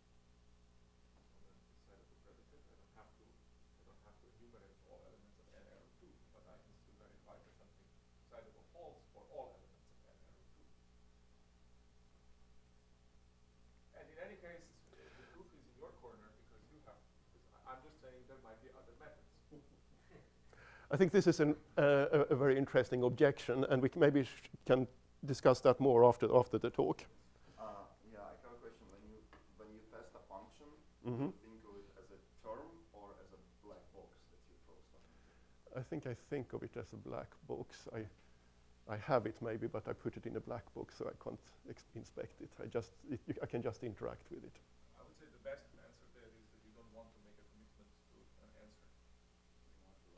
on the side of the predicate. I don't have to I don't have to enumerate all elements of n arrow two, but I can still verify that something decidable false for all elements of n arrow two. And in any case, uh, the proof is in your corner because you have. Because I- I'm just saying there might be other methods. I think this is an, uh, a, very interesting objection, and we maybe sh- can discuss that more after, after the talk. Uh, yeah, I have a question. When you when you test a function, Mhm. think of it as a term or as a black box that you throw? I think I think of it as a black box. I, I have it maybe, but I put it in a black box so I can't ex- inspect it. I just, it, I can just interact with it. I would say the best answer there is that you don't want to make a commitment to an answer. You want to.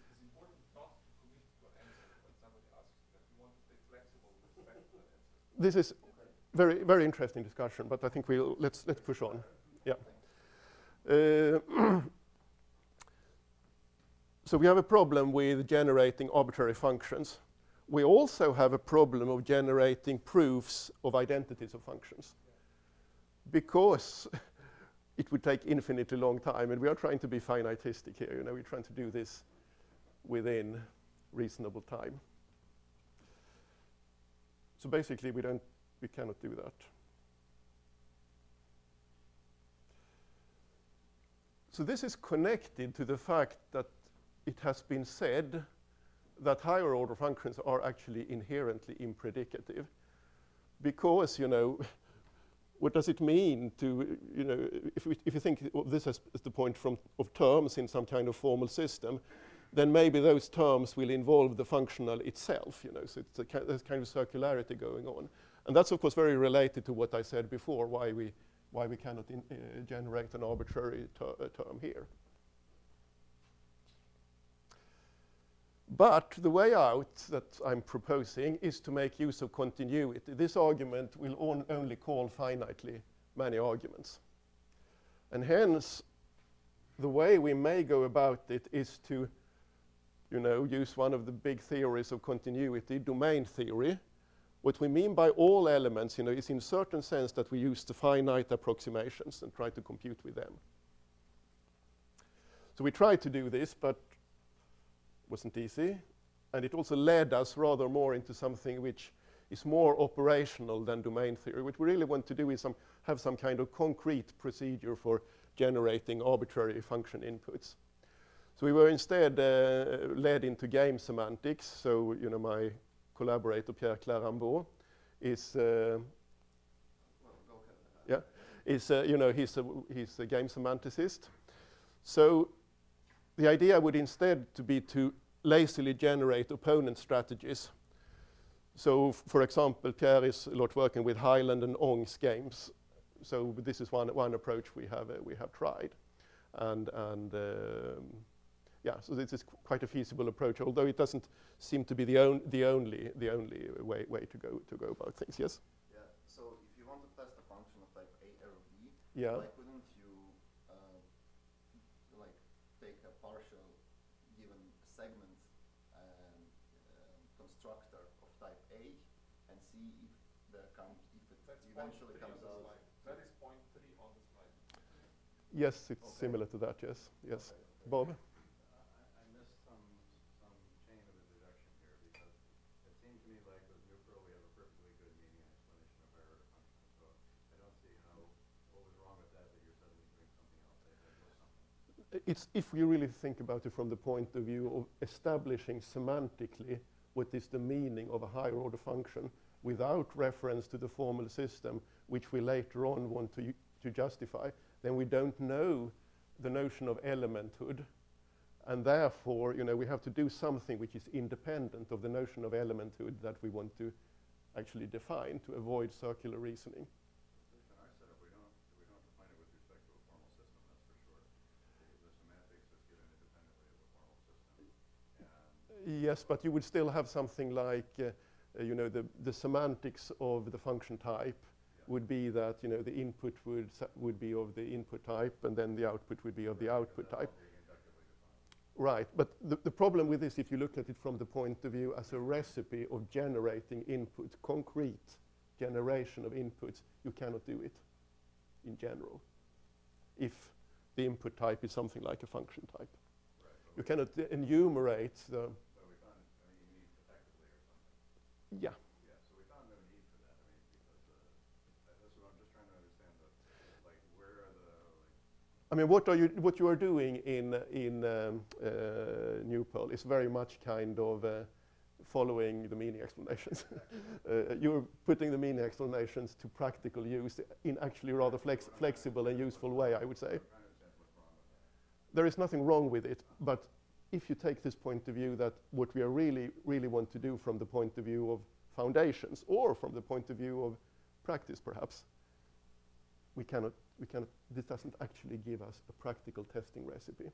It is important not to commit to an answer when somebody asks you that. You want to stay flexible with respect to that answer. This is very, very interesting discussion, but I think we'll, let's, let's push on. Yeah. Uh, so we have a problem with generating arbitrary functions. We also have a problem of generating proofs of identities of functions because it would take infinitely long time, and we are trying to be finitistic here. You know, we're trying to do this within reasonable time. So basically, we don't, we cannot do that. So this is connected to the fact that it has been said that higher order functions are actually inherently impredicative. Because, you know, what does it mean to, you know, if, we, if you think of this as, the point from, of terms in some kind of formal system, then maybe those terms will involve the functional itself, you know, so it's a there's kind of circularity going on. And that's of course very related to what I said before, why we, why we cannot in, uh, generate an arbitrary ter- uh, term here. But the way out that I'm proposing is to make use of continuity. This argument will on only call finitely many arguments. And hence, the way we may go about it is to you know, use one of the big theories of continuity, domain theory. What we mean by all elements, you know, is in certain sense that we use the finite approximations and try to compute with them. So we tried to do this, but it wasn't easy. And it also led us rather more into something which is more operational than domain theory. What we really want to do is some, have some kind of concrete procedure for generating arbitrary function inputs. So we were instead uh, led into game semantics. So, you know, my collaborator Pierre Clairambault is, uh. Yeah. is uh, you know, he's a, he's a game semanticist. So the idea would instead to be to lazily generate opponent strategies. So, for example, Pierre is a lot working with Hyland and Ong's games. So this is one, one approach we have, uh, we have tried. And, and um, yeah, so this is qu- quite a feasible approach, although it doesn't seem to be the, on, the only, the only way, way to, go, to go about things. Yes? Yeah. So if you want to test a function of type A or B, Yeah. why couldn't you uh, like take a partial given segment and um, constructor of type A and see if the com- if it That's eventually comes out. slide. That is point three on the slide. Yes, it's Okay. similar to that, yes. Yes. Okay, okay. Bob? I, I missed some, some chain of deduction here because it seemed to me like with NuPRL, we have a perfectly good meaning explanation of higher order functions. So I don't see how, what was wrong with that, that you're suddenly doing something else. I think was something. It's if we really think about it from the point of view of establishing semantically what is the meaning of a higher order function without reference to the formal system, which we later on want to, to justify, then we don't know the notion of elementhood. And therefore, you know, we have to do something which is independent of the notion of elementhood that we want to actually define to avoid circular reasoning. At least in our setup, we don't, we don't define it with respect to a formal system, that's for sure. The, the semantics is given independently of the formal system. And Yes, but you would still have something like, uh, uh, you know, the, the semantics of the function type would be that, you know, the input would, would be of the input type, and then the output would be of the output type. Right, but the, the problem with this, if you look at it from the point of view as a recipe of generating input, concrete generation of inputs, you cannot do it in general. If the input type is something like a function type. You cannot enumerate the, But we found, I mean, you need effectively or something. Yeah, Yeah, so we found no need for that, I mean, because, uh, that's what I'm just trying to understand, the, like, where are the, like, I mean, what are you what you are doing in in um, uh, NuPRL is very much kind of uh, following the meaning explanations. uh, you're putting the meaning explanations to practical use in actually rather flex flexible and useful way, I would say. I'm trying to understand what's wrong with that. There is nothing wrong with it, but if you take this point of view that what we are really really want to do from the point of view of foundations or from the point of view of practice, perhaps, we cannot we cannot. This doesn't actually give us a practical testing recipe.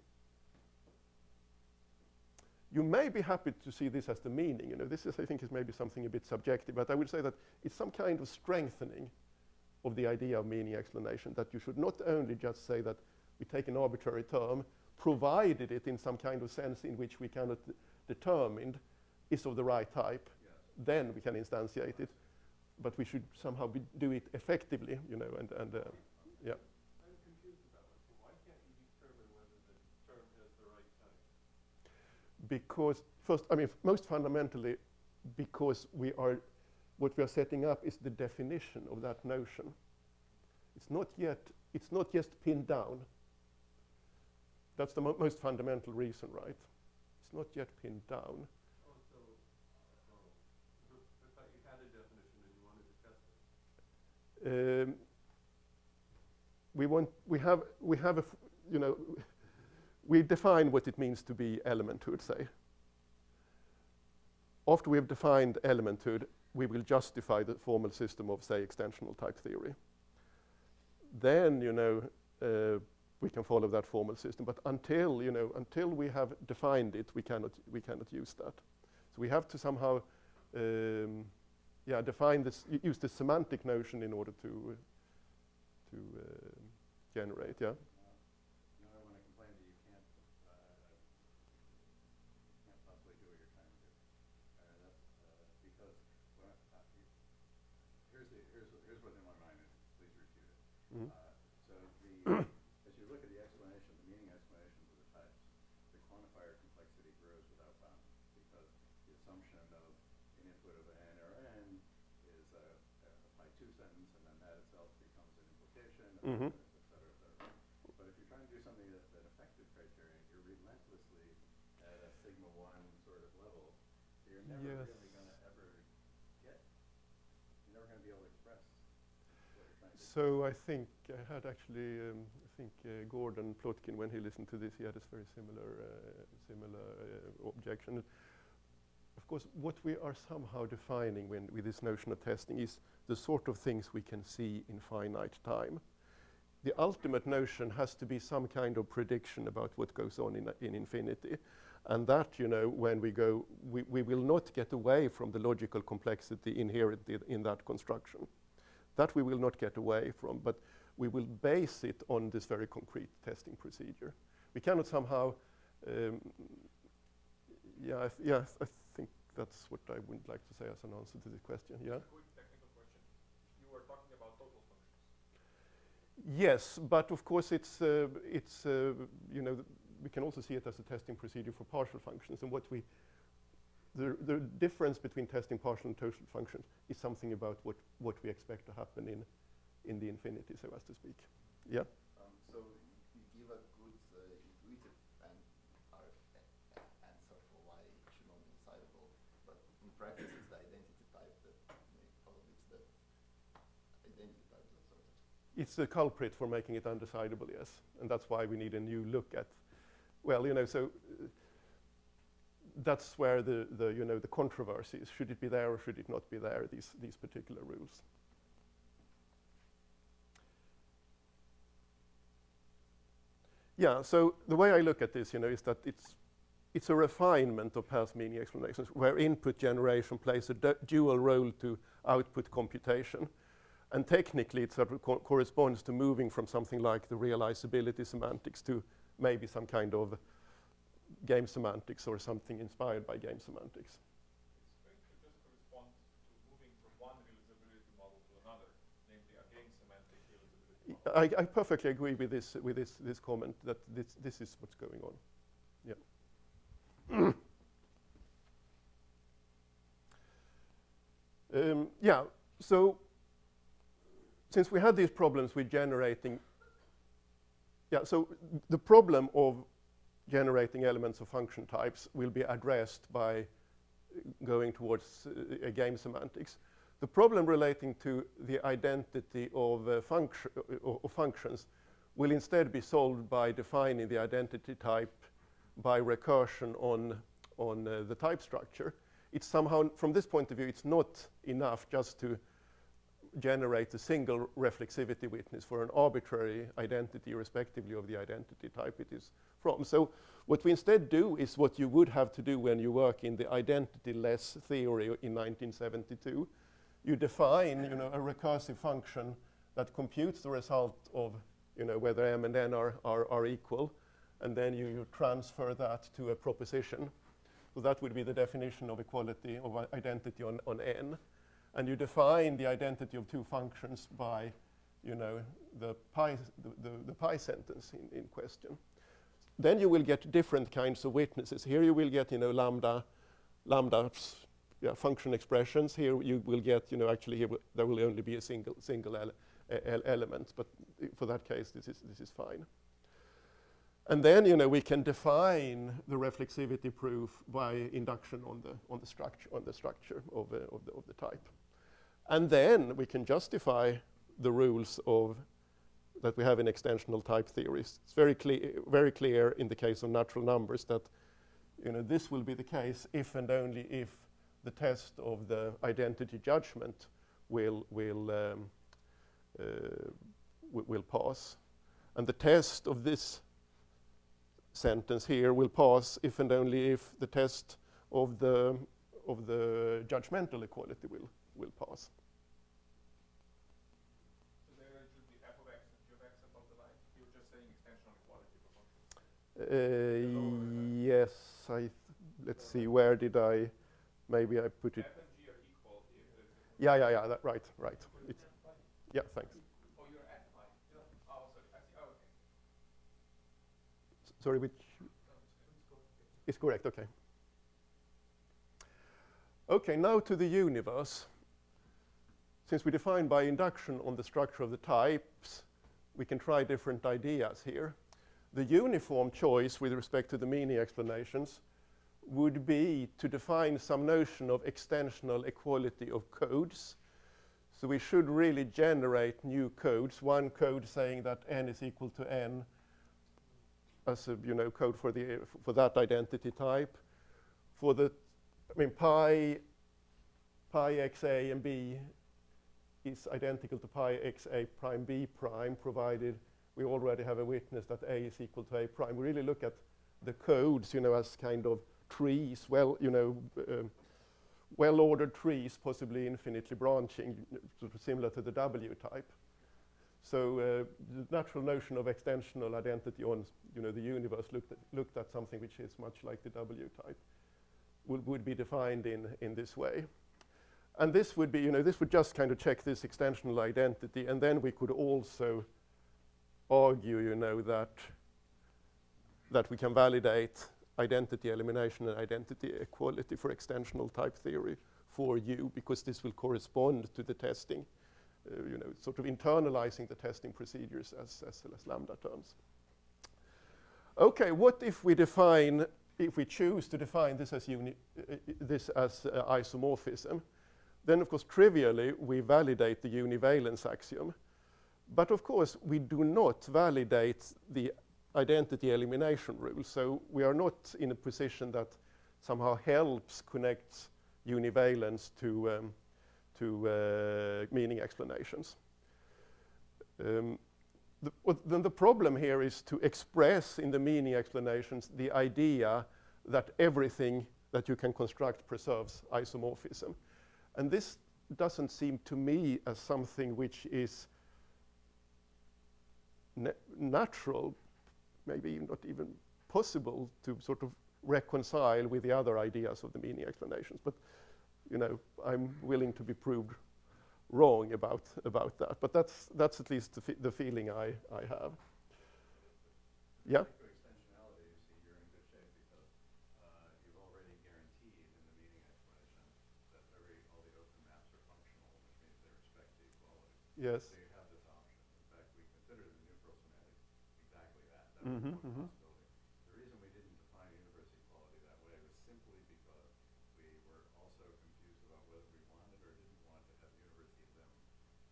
You may be happy to see this as the meaning. You know, this is, I think, is maybe something a bit subjective, but I would say that it's some kind of strengthening of the idea of meaning explanation. That you should not only just say that we take an arbitrary term, provided it in some kind of sense in which we cannot determine is of the right type, Yes. then we can instantiate it. But we should somehow be, do it effectively, you know, and, and uh, yeah. I'm confused about one thing. Why can't you determine whether the term has the right type? because first, I mean, most fundamentally, because we are, what we are setting up is the definition of that notion. It's not yet, it's not just pinned down. That's the mo- most fundamental reason, right? It's not yet pinned down. Oh, so, oh, but I thought you had a definition and you wanted to test it. Um, we want, we have, we have a, f- you know, we define what it means to be elementhood, say. After we have defined elementhood, we will justify the formal system of, say, extensional type theory. Then, you know, uh, we can follow that formal system. But until, you know, until we have defined it, we cannot, we cannot use that. So we have to somehow, um, yeah, define this, use the semantic notion in order to, uh, to uh, generate, yeah. You know, when I complain that you can't, uh, can't possibly do what you're trying to do. Uh, that's, uh, because, when I, uh, you- here's the, here's, here's what's in my mind, and please refute it. Mhm. Uh, so the, as you look at the explanation, the meaning explanations of the types, the quantifier complexity grows without bounds, because the assumption of an input of an or n is a, a pi two sentence, and then that itself becomes an implication, and Mhm. et cetera, et cetera. But if you're trying to do something that's an effective criterion, you're relentlessly at a sigma one sort of level, so you're never Yes. really gonna ever get, you're never gonna be able to express what you're trying to do. So I think I had actually, um, I think uh, Gordon Plotkin, when he listened to this, he had this very similar, uh, similar uh, objection. Of course, what we are somehow defining when, with this notion of testing is the sort of things we can see in finite time. The ultimate notion has to be some kind of prediction about what goes on in, in infinity. And that, you know, when we go, we, we will not get away from the logical complexity inherent in that construction. That we will not get away from, but we will base it on this very concrete testing procedure. We cannot somehow, um, yeah, I th- yeah, I think that's what I would like to say as an answer to this question. Yeah. Quick technical question. You were talking about total functions. Yes, but of course it's uh, it's uh, you know we can also see it as a testing procedure for partial functions, and what we the the difference between testing partial and total functions is something about what what we expect to happen in in the infinity, so as to speak. Yeah. Um, so you give a good uh, intuitive and our a- a- answer for why it should not be decidable, but in practice it's the identity type that probably it's the identity type that sort of It's the culprit for making it undecidable, yes, and that's why we need a new look at. Well, you know, so uh, that's where the, the you know the controversy is: should it be there or should it not be there? These these particular rules. Yeah. So the way I look at this, you know, is that it's it's a refinement of path meaning explanations where input generation plays a dual role to output computation. And technically, it sort of co- corresponds to moving from something like the realizability semantics to maybe some kind of game semantics or something inspired by game semantics. It's going to just correspond to moving from one realizability model to another, namely a game semantic realizability model. I, I perfectly agree with this, with this, this comment that this, this is what's going on. Yeah. um, yeah, so since we had these problems with generating, yeah, so the problem of generating elements of function types will be addressed by going towards uh, a game semantics. The problem relating to the identity of, uh, function, uh, of functions will instead be solved by defining the identity type by recursion on, on uh, the type structure. It's somehow, from this point of view, it's not enough just to generate a single reflexivity witness for an arbitrary identity respectively of the identity type it is from. So what we instead do is what you would have to do when you work in the identity-less theory in 1972. You define, you know, a recursive function that computes the result of, you know, whether m and n are, are, are equal, and then you, you transfer that to a proposition. So that would be the definition of equality of identity on, on n. And you define the identity of two functions by, you know, the pi, the, the, the pi sentence in, in question. Then you will get different kinds of witnesses. Here you will get, you know, lambda, lambda yeah, function expressions. Here you will get, you know, actually here there will only be a single, single ele element, but for that case, this is, this is fine. And then, you know, we can define the reflexivity proof by induction on the, on the structure, on the structure of, uh, of, the, of the type. And then we can justify the rules of that we have in extensional type theories. It's very, cle very clear in the case of natural numbers that you know, this will be the case if and only if the test of the identity judgment will, will, um, uh, will pass. And the test of this sentence here will pass if and only if the test of the, of the judgmental equality will, will pass. So there it should be f of x and g of x above the line. You're just saying extensional equality for functions. Uh, yes, I th- let's see, where did I, maybe I put it, f and g are equal if there's a yeah, yeah, yeah, that, right, right. It's, yeah, thanks. Oh, you're at pi. Yeah. Oh, sorry. Oh, okay. Sorry, which is correct, okay. Okay, now to the universe. Since we define by induction on the structure of the types, we can try different ideas here. The uniform choice with respect to the meaning explanations would be to define some notion of extensional equality of codes. So we should really generate new codes, one code saying that n is equal to n as a you know code for the for that identity type. For the I mean pi pi xa and b is identical to pi xa prime b prime provided we already have a witness that a is equal to a prime. We really look at the codes, you know, as kind of trees, well, you know, um, well-ordered trees, possibly infinitely branching, sort of similar to the W type. So uh, the natural notion of extensional identity on, you know, the universe looked at, looked at something which is much like the W type, would, would be defined in, in this way. And this would be, you know, this would just kind of check this extensional identity, and then we could also argue, you know, that that we can validate identity elimination and identity equality for extensional type theory for U, because this will correspond to the testing, uh, you know, sort of internalizing the testing procedures as, as, as lambda terms. Okay, what if we define, if we choose to define this as, uni uh, this as uh, isomorphism, then of course trivially we validate the univalence axiom. But of course we do not validate the identity elimination rule. So we are not in a position that somehow helps connect univalence to, um, to uh, meaning explanations. Um, the, then the problem here is to express in the meaning explanations the idea that everything that you can construct preserves isomorphism. And this doesn't seem to me as something which is na natural, maybe not even possible to sort of reconcile with the other ideas of the meaning explanations. But you know, I'm willing to be proved wrong about, about that. But that's, that's at least the, the feeling I, I have. Yeah? For extensionality, you see, you're in good shape because uh, you've already guaranteed in the meaning explanation that every, all the open maps are functional, which means they respect the equality. Yes. You have this option. In fact, we considered in NuPRL semantics exactly that. That Mhm, was one mhm. possibility. The reason we didn't define universe equality that way was simply because we were also confused about whether we wanted or didn't want to have universe elim,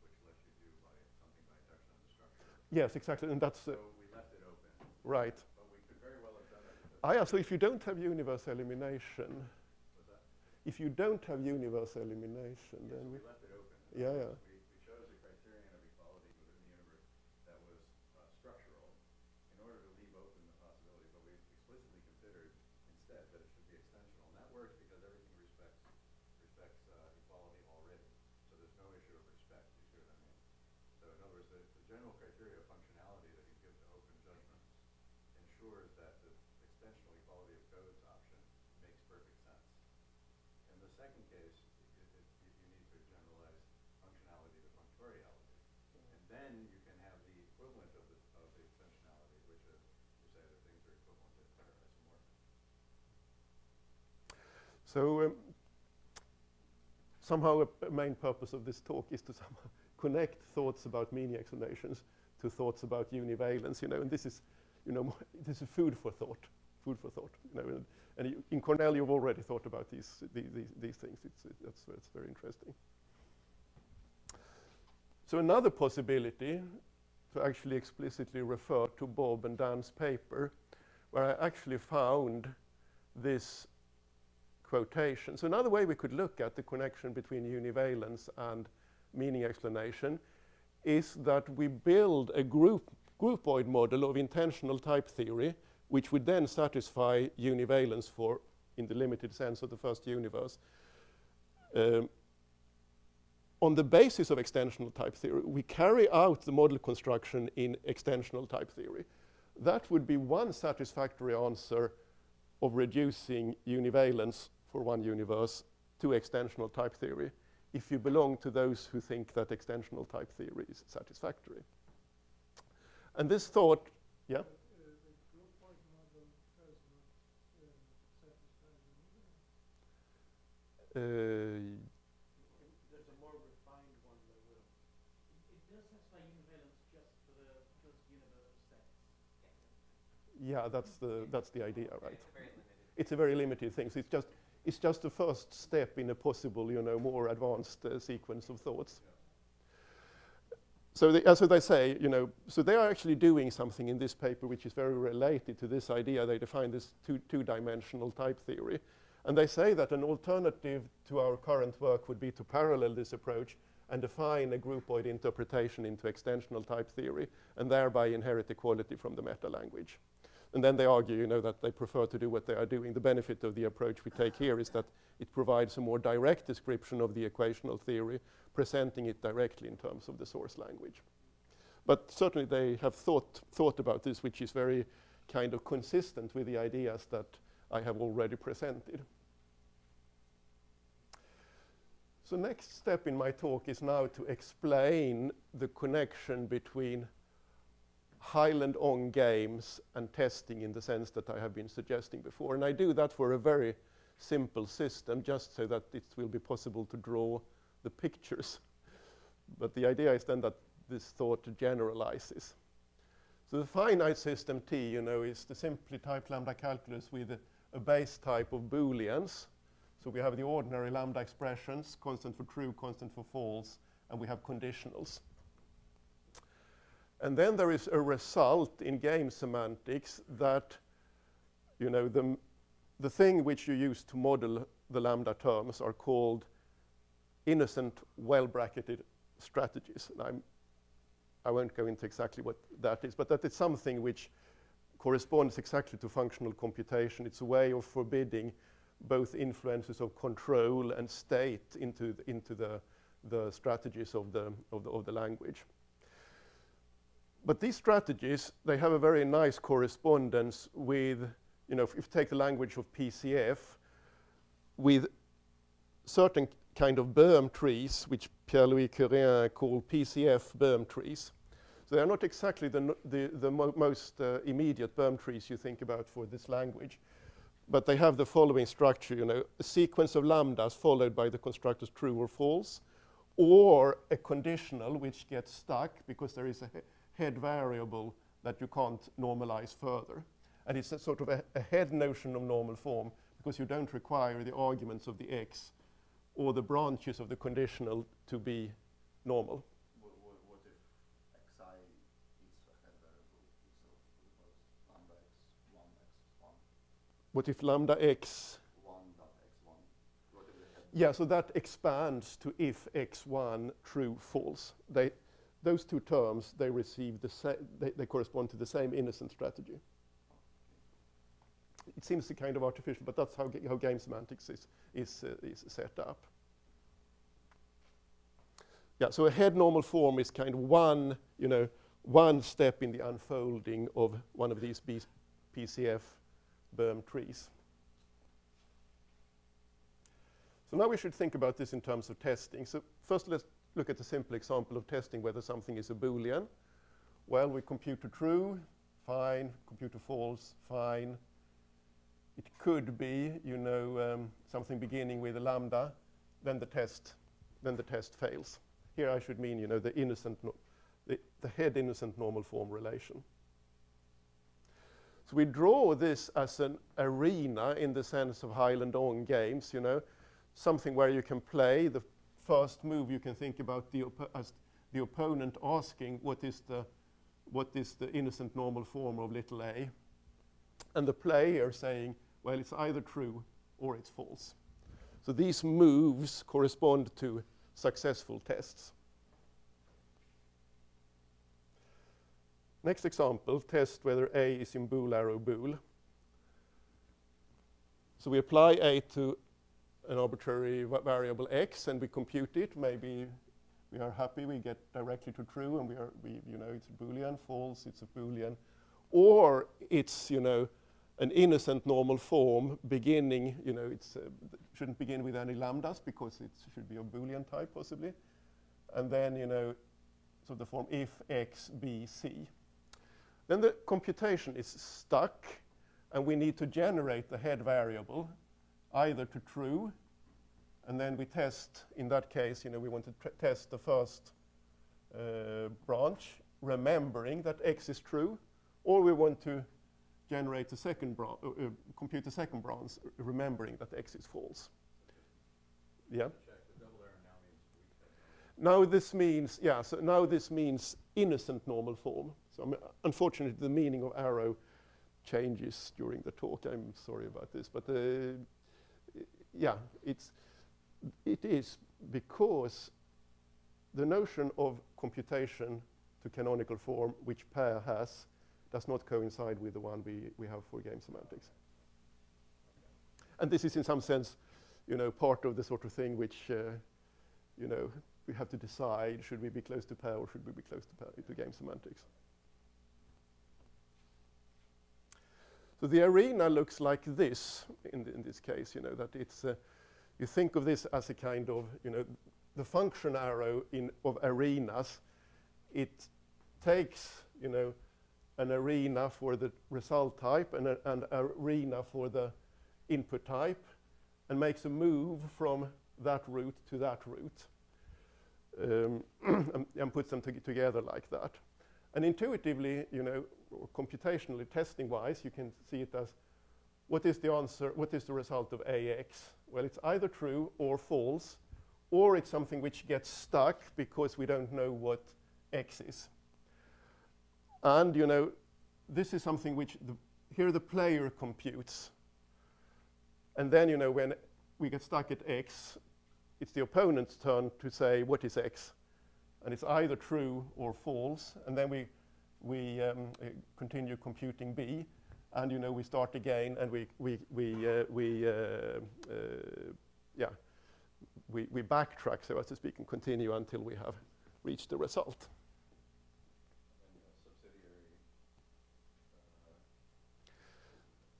which lets you do by something by induction on the structure. Yes, exactly. And that's uh, So we left it open, right. but we could very well have done it because Ah, yeah, so if you don't have universe elimination, was that if you don't have universe elimination, then we, we left it open. Yeah, yeah. We, we chose a criterion of equality within the universe that was uh, structural in order to leave open the possibility, but we explicitly considered instead that it should be extensional. And that works because everything respects, respects uh, equality already. So there's no issue of respect, you see what I mean? So in other words, the, the general criteria of functionality that you give to open judgments ensures that the extensional equality of codes option makes perfect sense. In the second case, it, it, you, you need to generalize functionality to functoriality. And then you can have the equivalent of the, of the extensionality, which is you say that things are equivalent if they're isomorphic. So um, somehow a, main purpose of this talk is to somehow connect thoughts about meaning explanations to thoughts about univalence, you know, and this is, you know, this is food for thought, food for thought, you know, and, and you, in Cornell you've already thought about these, the, these, these things, it's, it, that's, that's very interesting. So another possibility to actually explicitly refer to Bob and Dan's paper, where I actually found this quotation. So another way we could look at the connection between univalence and meaning explanation is that we build a group, groupoid model of intensional type theory, which would then satisfy univalence for, in the limited sense of the first universe. Um, on the basis of extensional type theory, we carry out the model construction in extensional type theory. That would be one satisfactory answer of reducing univalence for one universe to extensional type theory if you belong to those who think that extensional type theory is satisfactory. And this thought, yeah? Uh, the groupoid model does not satisfy the universe. There's a more refined one that will. It does satisfy univalence just for the first universe sets. yeah, that's the, that's the idea, right? It's very limited. It's a very limited thing. So it's just, it's just the first step in a possible, you know, more advanced uh, sequence of thoughts. So, they, as they say, you know, so they are actually doing something in this paper which is very related to this idea. They define this two, two-dimensional type theory. And they say that an alternative to our current work would be to parallel this approach and define a groupoid interpretation into extensional type theory and thereby inherit equality from the meta-language. And then they argue, you know, that they prefer to do what they are doing. The benefit of the approach we take here is that it provides a more direct description of the equational theory, presenting it directly in terms of the source language. But certainly they have thought, thought about this, which is very kind of consistent with the ideas that I have already presented. So next step in my talk is now to explain the connection between Hyland-Ong games and testing in the sense that I have been suggesting before. And I do that for a very simple system, just so that it will be possible to draw the pictures. But the idea is then that this thought generalizes. So the finite system T, you know, is the simply typed lambda calculus with a, a base type of booleans. So we have the ordinary lambda expressions, constant for true, constant for false, and we have conditionals. And then there is a result in game semantics that, you know, the, the thing which you use to model the lambda terms are called innocent, well-bracketed strategies. And I'm, I won't go into exactly what that is, but that is something which corresponds exactly to functional computation. It's a way of forbidding both influences of control and state into the, into the, the strategies of the, of the, of the language. But these strategies, they have a very nice correspondence with, you know, if you take the language of PCF, with certain kind of Böhm trees, which Pierre-Louis Curien called PCF Böhm trees. So they're not exactly the, the, the mo- most uh, immediate Böhm trees you think about for this language, but they have the following structure, you know, a sequence of lambdas followed by the constructors true or false, or a conditional which gets stuck because there is a head variable that you can't normalize further. And it's a sort of a, a head notion of normal form because you don't require the arguments of the x or the branches of the conditional to be normal. What, what, what if xi is a head variable, so lambda x1, x1, What if lambda x 1 dot x1, whatever the head Yeah, so that expands to if x1 true false. They, those two terms, they receive the same, they, they correspond to the same innocent strategy. It seems kind of artificial, but that's how, how game semantics is, is, uh, is set up. Yeah, so a head normal form is kind of one, you know, one step in the unfolding of one of these B- PCF Böhm trees. So now we should think about this in terms of testing. So first let's look at a simple example of testing whether something is a Boolean. Well, we compute to true, fine. Compute to false, fine. It could be, you know, um, something beginning with a lambda, then the test, then the test fails. Here I should mean, you know, the innocent, no- the, the head innocent normal form relation. So we draw this as an arena in the sense of Hyland-Ong games, you know, something where you can play. The first move you can think about the as the opponent asking what is the what is the innocent normal form of little a, and the player saying, well, it's either true or it's false. So these moves correspond to successful tests. Next example, test whether A is in bool arrow bool. So we apply A to an arbitrary variable x and we compute it. Maybe we are happy, we get directly to true and we are, we, you know, it's a boolean, false, it's a boolean. Or it's, you know, an innocent normal form beginning, you know, it uh, shouldn't begin with any lambdas because it should be a boolean type possibly. And then, you know, so the form if x, b, c. Then the computation is stuck and we need to generate the head variable either to true and then we test, in that case, you know, we want to test the first uh, branch, remembering that x is true, or we want to generate the second branch, uh, uh, compute the second branch, remembering that x is false. Yeah. The now this means, yeah, so now this means innocent normal form. So unfortunately, the meaning of arrow changes during the talk. I'm sorry about this, but uh, yeah, it's, it is because the notion of computation to canonical form, which Per has, does not coincide with the one we, we have for game semantics. And this is in some sense, you know, part of the sort of thing which, uh, you know, we have to decide, should we be close to Per or should we be close to, pair, to game semantics? So the arena looks like this in, th- in this case, you know, that it's, uh, you think of this as a kind of, you know, the function arrow in, of arenas, it takes, you know, an arena for the result type and an arena for the input type and makes a move from that route to that route um, and, and puts them tog- together like that. And intuitively, you know, computationally testing wise, you can see it as what is the answer, what is the result of AX? Well, it's either true or false, or it's something which gets stuck because we don't know what X is. And, you know, this is something which the, here the player computes. And then, you know, when we get stuck at X, it's the opponent's turn to say, what is X? And it's either true or false. And then we we um, uh, continue computing B, and you know we start again, and we we we uh, we uh, uh, yeah we we backtrack, so as to speak, and continue until we have reached the result.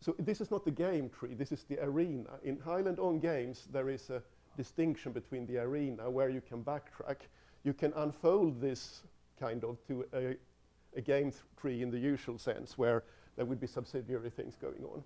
So this is not the game tree, this is the arena. In Hyland-Ong Games, there is a distinction between the arena where you can backtrack. You can unfold this kind of to a, a game tree in the usual sense where there would be subsidiary things going on.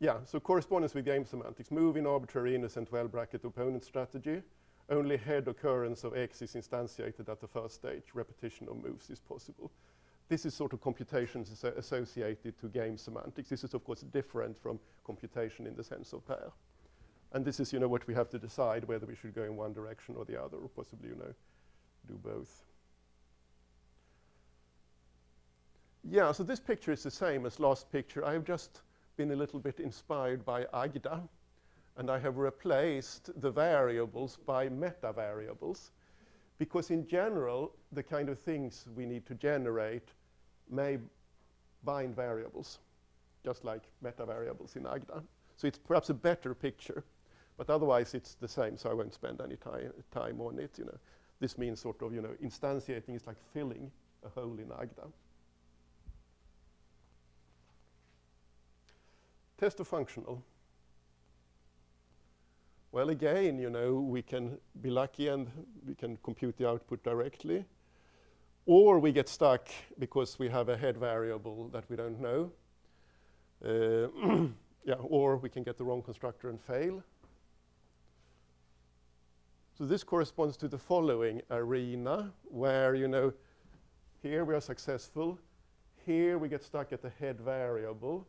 Yeah, so correspondence with game semantics. Move in arbitrary innocent well bracket opponent strategy. Only head occurrence of X is instantiated at the first stage. Repetition of moves is possible. This is sort of computations asso- associated to game semantics. This is, of course, different from computation in the sense of Per. And this is, you know, what we have to decide whether we should go in one direction or the other, or possibly, you know, do both. Yeah, so this picture is the same as last picture. I've just been a little bit inspired by Agda, and I have replaced the variables by meta variables, because in general, the kind of things we need to generate may bind variables, just like meta variables in Agda. So it's perhaps a better picture, but otherwise it's the same, so I won't spend any ti- time on it. You know, this means sort of, you know, instantiating is like filling a hole in Agda. Test of functional. Well, again, you know, we can be lucky and we can compute the output directly. Or we get stuck because we have a head variable that we don't know. Uh, yeah, or we can get the wrong constructor and fail. So this corresponds to the following arena, where, you know, here we are successful. Here we get stuck at the head variable.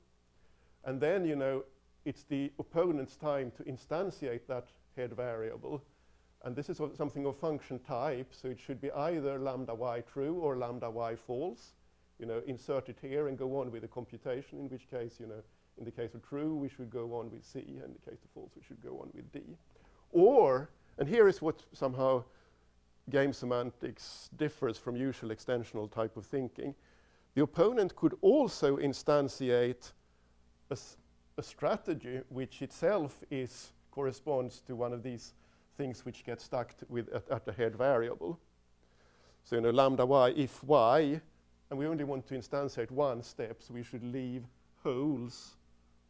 And then, you know, it's the opponent's time to instantiate that head variable. And this is something of function type, so it should be either lambda y true or lambda y false. You know, insert it here and go on with the computation, in which case, you know, in the case of true, we should go on with C, and in the case of false, we should go on with D. Or, and here is what somehow game semantics differs from usual extensional type of thinking. The opponent could also instantiate a, a strategy which itself is corresponds to one of these things which get stuck with at, at the head variable. So you know lambda y if y, and we only want to instantiate one step, so we should leave holes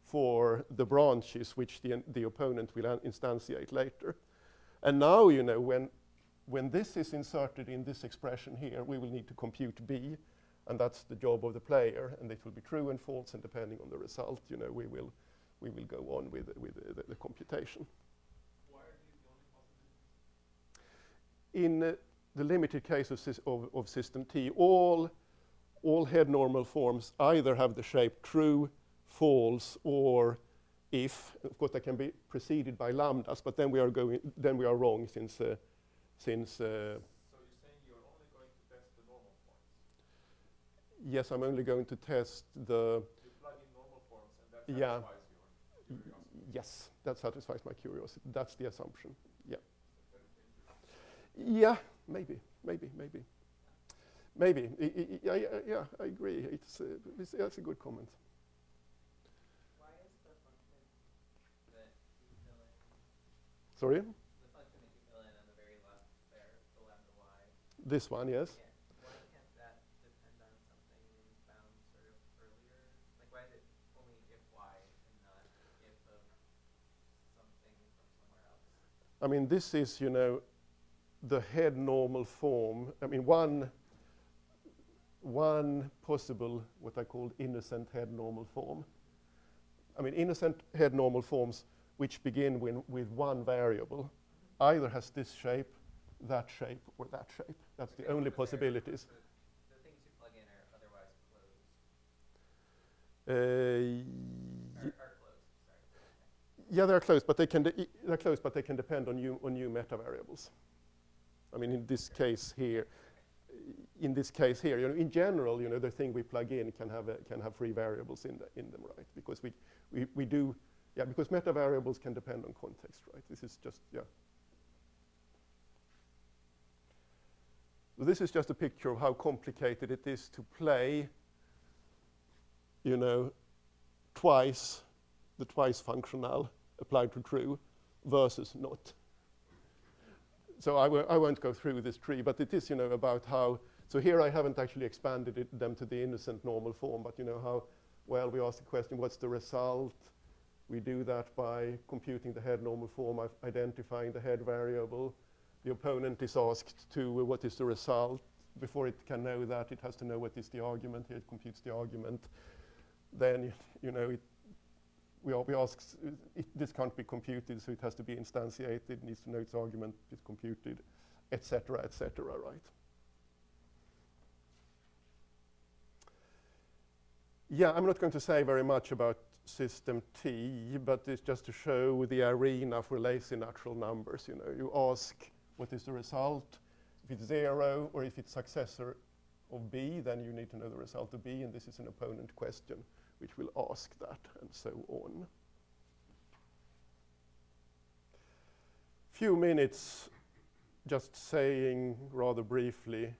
for the branches which the, the opponent will instantiate later. And now you know when when this is inserted in this expression here, we will need to compute b, and that's the job of the player, and it will be true and false, and depending on the result, you know, we will we will go on with with the, the computation. Why are these? In uh, the limited case of, of, of system T, all all head normal forms either have the shape true, false, or if. Of course, they can be preceded by lambdas, but then we are going then we are wrong since uh, since. Uh, So you're saying you're only going to test the normal forms? Yes, I'm only going to test the. You plug in normal forms and that Yeah. satisfies your curiosity. Yes, that satisfies my curiosity. That's the assumption. Yeah. Yeah, maybe, maybe, maybe, maybe. I, I, I, I- yeah, I agree. It's, uh, it's that's a good comment. Why is the function that you fill in, Sorry, the function that you fill in on the very left there, the lambda y, this one, yes. yeah, why can't that depend on something found sort of earlier? Like why is it only if y and not if of something from somewhere else? I mean, this is, you know, the head normal form. I mean, one, one possible, what I call innocent head normal form. I mean, innocent head normal forms which begin with, with one variable either has this shape, that shape, or that shape. That's the only possibilities. The, the things you plug in are otherwise closed, Uh, yeah, they're close, but they can they're close, but they can depend on new on new meta variables. I mean, in this case here, in this case here, you know, in general, you know, the thing we plug in can have a, can have free variables in the, in them, right? Because we, we we do Yeah, because meta variables can depend on context, right? This is just, yeah. This is just a picture of how complicated it is to play, you know, twice, the twice functional applied to true versus not. So I won't go through this tree, but it is, you know, about how, so here I haven't actually expanded it, them to the innocent normal form, but you know how, well, we ask the question, what's the result? We do that by computing the head normal form, identifying the head variable. The opponent is asked to, uh, what is the result? Before it can know that, it has to know what is the argument. Here it computes the argument. Then, you know, it, we, al- we ask, it, this can't be computed, so it has to be instantiated, needs to know its argument is computed, etc., etc., right? Yeah, I'm not going to say very much about system T, but it's just to show the arena for lazy natural numbers. You know, you ask what is the result. If it's zero or if it's successor of B, then you need to know the result of B, and this is an opponent question, which will ask that, and so on. Few minutes just saying rather briefly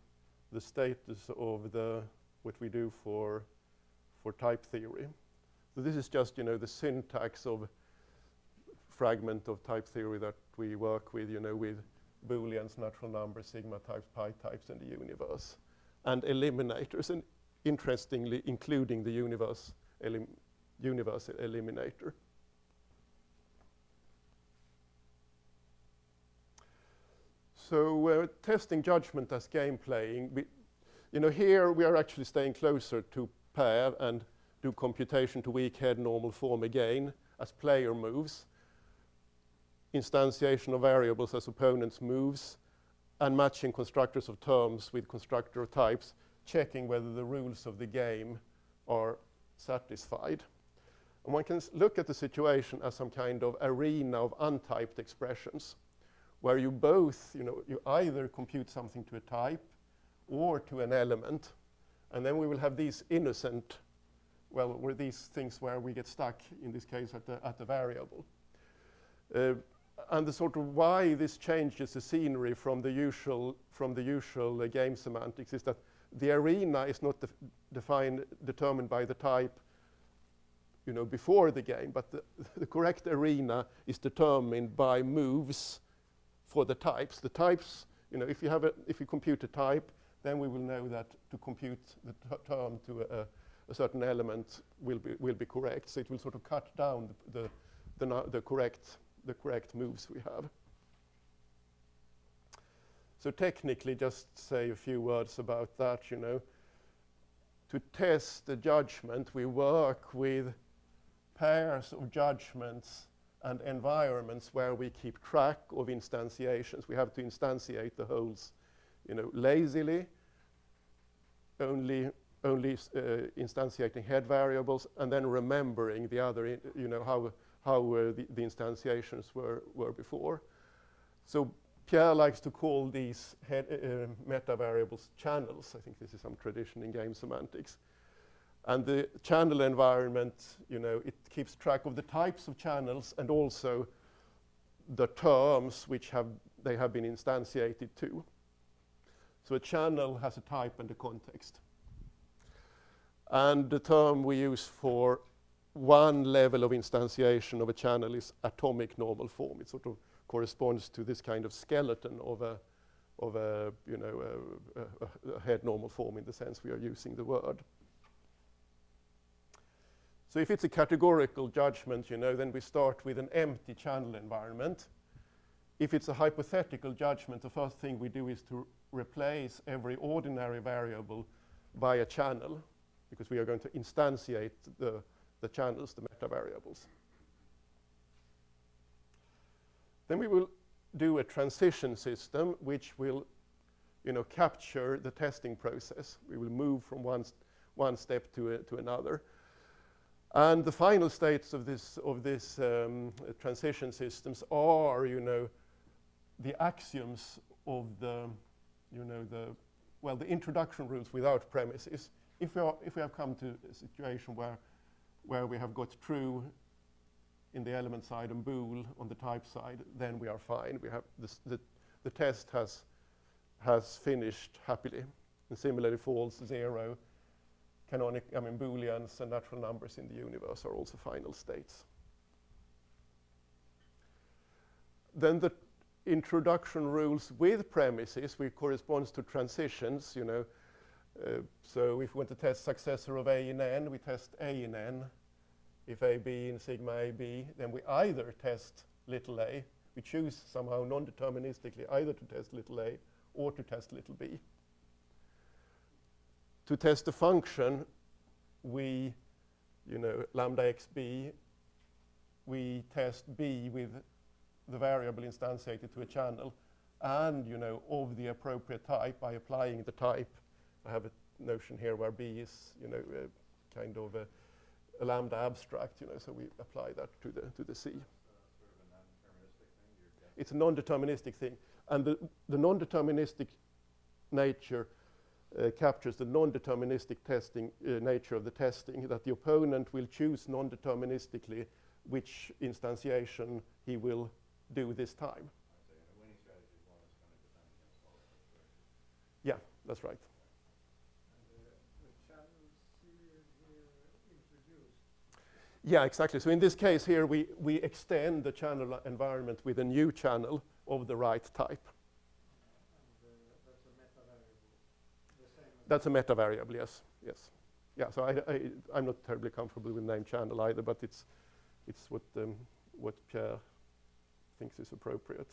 the status of the what we do for for type theory. So this is just, you know, the syntax of fragment of type theory that we work with, you know, with booleans, natural numbers, sigma types, pi types, and the universe, and eliminators, and interestingly, including the universe, elim universe eliminator. So uh, testing judgment as game playing, we, you know, here we are actually staying closer to Per and do computation to weak head normal form again as player moves, instantiation of variables as opponents moves, and matching constructors of terms with constructor types, checking whether the rules of the game are satisfied. And one can look at the situation as some kind of arena of untyped expressions, where you both, you know, you either compute something to a type or to an element, and then we will have these innocent, well, were these things where we get stuck, in this case, at the, at the variable. Uh, and the sort of why this changes the scenery from the usual, from the usual uh, game semantics is that the arena is not def- defined, determined by the type, you know, before the game, but the, the correct arena is determined by moves for the types. The types, you know, if you have a, if you compute a type, then we will know that to compute the term to a, a, certain element will be, will be correct. So it will sort of cut down the, the, the, the, correct, the correct moves we have. So technically, just say a few words about that, you know. To test the judgment, we work with pairs of judgments and environments where we keep track of instantiations. We have to instantiate the holes, you know, lazily, only only uh, instantiating head variables, and then remembering the other, you know, how how uh, the, the instantiations were were before. So Pierre likes to call these uh, meta variables channels. I think this is some tradition in game semantics. And the channel environment, you know, it keeps track of the types of channels and also the terms which have they have been instantiated to. So a channel has a type and a context. And the term we use for one level of instantiation of a channel is atomic normal form. It sort of corresponds to this kind of skeleton of a, of a, you know, a, a, a head normal form in the sense we are using the word. So if it's a categorical judgment, you know, then we start with an empty channel environment. If it's a hypothetical judgment, the first thing we do is to replace every ordinary variable by a channel, because we are going to instantiate the, the channels, the meta variables. Then we will do a transition system which will you know, capture the testing process. We will move from one, st- one step to, to another. And the final states of this, of this um, uh, transition systems are, you know, the axioms of the, you know, the, well, the introduction rules without premises. If we, are, if we have come to a situation where, where we have got true in the element side and bool on the type side, then we are fine. We have this, the, the test has, has finished happily. And similarly, false, zero, canonic, I mean, booleans and natural numbers in the universe are also final states. Then the introduction rules with premises, which corresponds to transitions, you know. Uh, so if we want to test successor of A in N, we test A in N. If AB in sigma AB, then we either test little a, we choose somehow non-deterministically either to test little a or to test little b. To test the function, we, you know, lambda xb, we test b with the variable instantiated to a channel and, you know, of the appropriate type by applying the type. I have a notion here where b is, you know, uh, kind of a, a, lambda abstract, you know, so we apply that to the, to the C. It's a non-deterministic thing. And the, the non-deterministic nature uh, captures the non-deterministic testing uh, nature of the testing, that the opponent will choose non-deterministically which instantiation he will do this time. Yeah, that's right. Yeah, exactly. So in this case here, we, we extend the channel environment with a new channel of the right type. That's a meta variable, yes, yes. Yeah, so I, am not terribly comfortable with name channel either, but it's, it's what, um, what Pierre thinks is appropriate.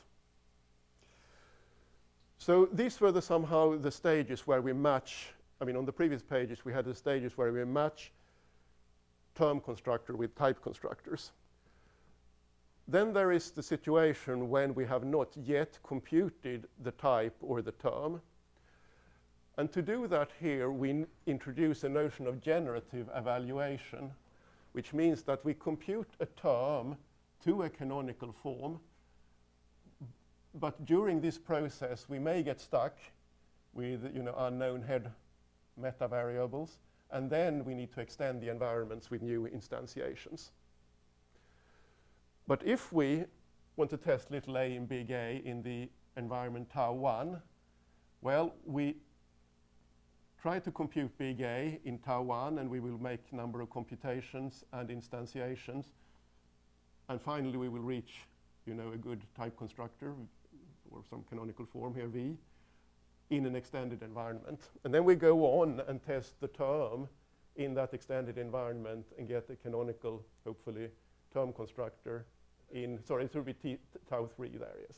So these were the somehow the stages where we match, I mean, on the previous pages, we had the stages where we match term constructor with type constructors. Then there is the situation when we have not yet computed the type or the term. And to do that here, we introduce a notion of generative evaluation, which means that we compute a term to a canonical form. But during this process, we may get stuck with you know, unknown head meta variables and then we need to extend the environments with new instantiations. But if we want to test little a in big A in the environment tau 1, well, we try to compute big A in tau 1, and we will make a number of computations and instantiations. And finally, we will reach you know, a good type constructor or some canonical form here, V in an extended environment. And then we go on and test the term in that extended environment and get a canonical, hopefully, term constructor in, sorry, it would be t tau 3 there, yes.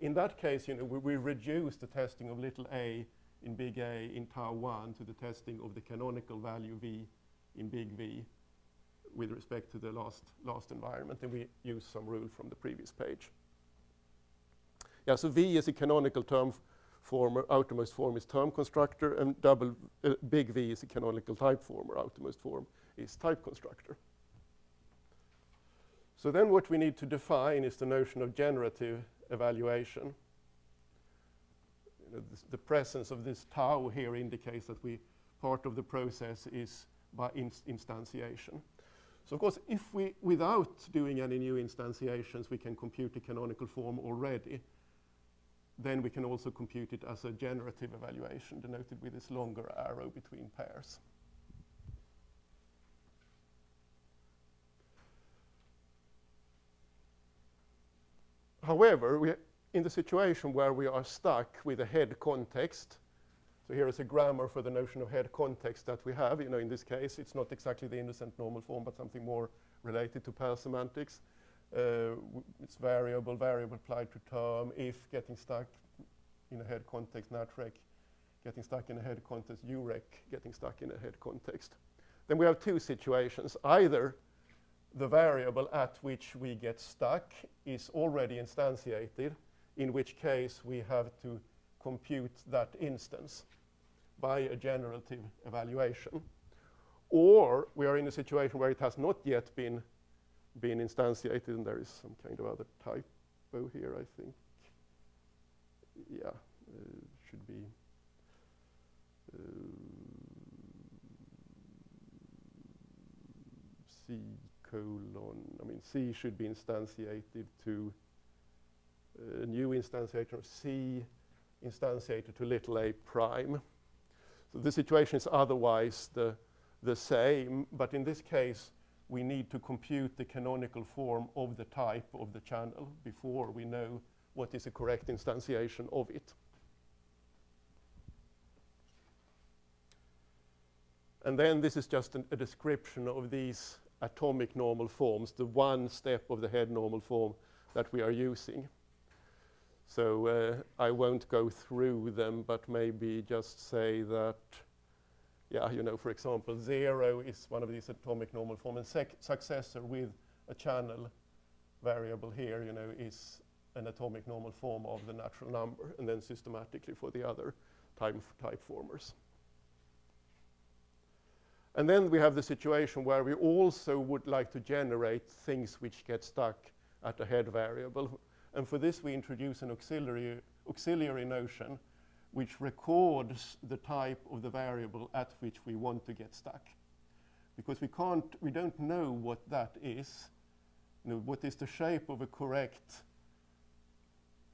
In that case, you know, we, we reduce the testing of little a in big A in tau 1 to the testing of the canonical value V in big V with respect to the last, last environment, and we use some rule from the previous page. Yeah, so V is a canonical term former, outermost form is term constructor, and double uh, big V is a canonical type form, or outermost form is type constructor. So then what we need to define is the notion of generative evaluation. You know, this, the presence of this tau here indicates that we part of the process is by inst instantiation. So of course, if we, without doing any new instantiations, we can compute the canonical form already, then we can also compute it as a generative evaluation denoted with this longer arrow between pairs. However, we in the situation where we are stuck with a head context, so here is a grammar for the notion of head context that we have. You know, in this case, it's not exactly the innocent normal form, but something more related to Per semantics. Uh, it's variable, variable applied to term, if getting stuck in a head context, natrec getting stuck in a head context, urec getting stuck in a head context. Then we have two situations. Either the variable at which we get stuck is already instantiated, in which case we have to compute that instance by a generative evaluation. Or we are in a situation where it has not yet been been instantiated, and there is some kind of other typo here, I think. Yeah, uh, should be. Uh, C colon, I mean, C should be instantiated to a new instantiation of C instantiated to little a prime. So the situation is otherwise the, the same, but in this case, we need to compute the canonical form of the type of the channel before we know what is a correct instantiation of it. And then this is just an, a description of these atomic normal forms, the one step of the head normal form that we are using. So uh, I won't go through them, but maybe just say that, yeah, you know, for example, zero is one of these atomic normal form, and successor with a channel variable here, you know, is an atomic normal form of the natural number, and then systematically for the other type, type formers. And then we have the situation where we also would like to generate things which get stuck at a head variable, and for this, we introduce an auxiliary, auxiliary notion which records the type of the variable at which we want to get stuck. Because we can't, we don't know what that is. You know, what is the shape of a correct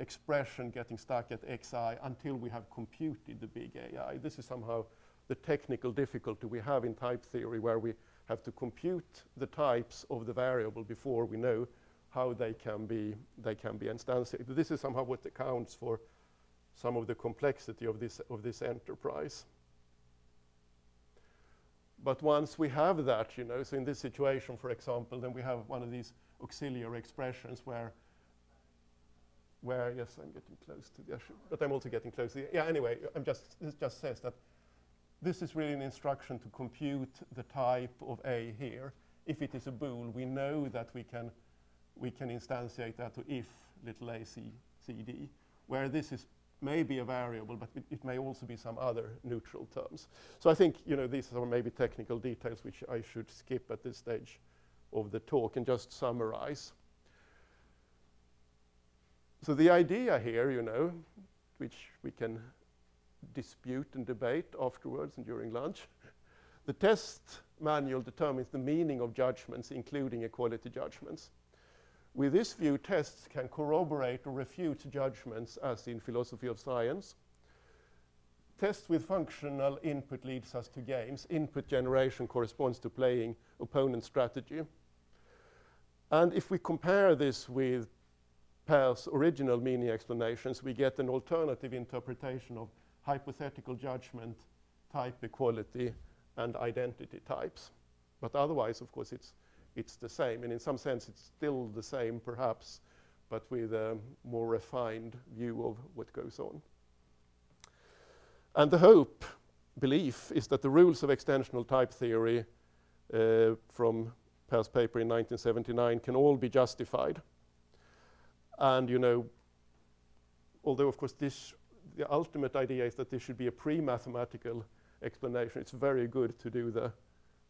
expression getting stuck at xi until we have computed the big AI. This is somehow the technical difficulty we have in type theory where we have to compute the types of the variable before we know how they can be, they can be instantiated. This is somehow what accounts for some of the complexity of this, of this enterprise. But once we have that, you know, so in this situation, for example, then we have one of these auxiliary expressions where, where yes, I'm getting close to the issue, but I'm also getting close to the, yeah, anyway, I'm just, this just says that this is really an instruction to compute the type of A here. If it is a bool, we know that we can we can instantiate that to if little a c, c d, where this is maybe a variable, but it, it, may also be some other neutral terms. So I think you know these are maybe technical details which I should skip at this stage of the talk and just summarize. So the idea here, you know, which we can dispute and debate afterwards and during lunch, the test manual determines the meaning of judgments, including equality judgments. With this view, tests can corroborate or refute judgments as in philosophy of science. Tests with functional input leads us to games. Input generation corresponds to playing opponent strategy. And if we compare this with Per's original meaning explanations, we get an alternative interpretation of hypothetical judgment, type equality, and identity types. But otherwise, of course, it's it's the same. And in some sense, it's still the same, perhaps, but with a more refined view of what goes on. And the hope, belief, is that the rules of extensional type theory uh, from Per's paper in 1979 can all be justified. And, you know, although, of course, this, the ultimate idea is that this should be a pre-mathematical explanation, it's very good to do the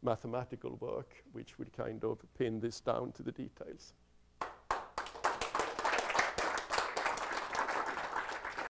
mathematical work, which would kind of pin this down to the details.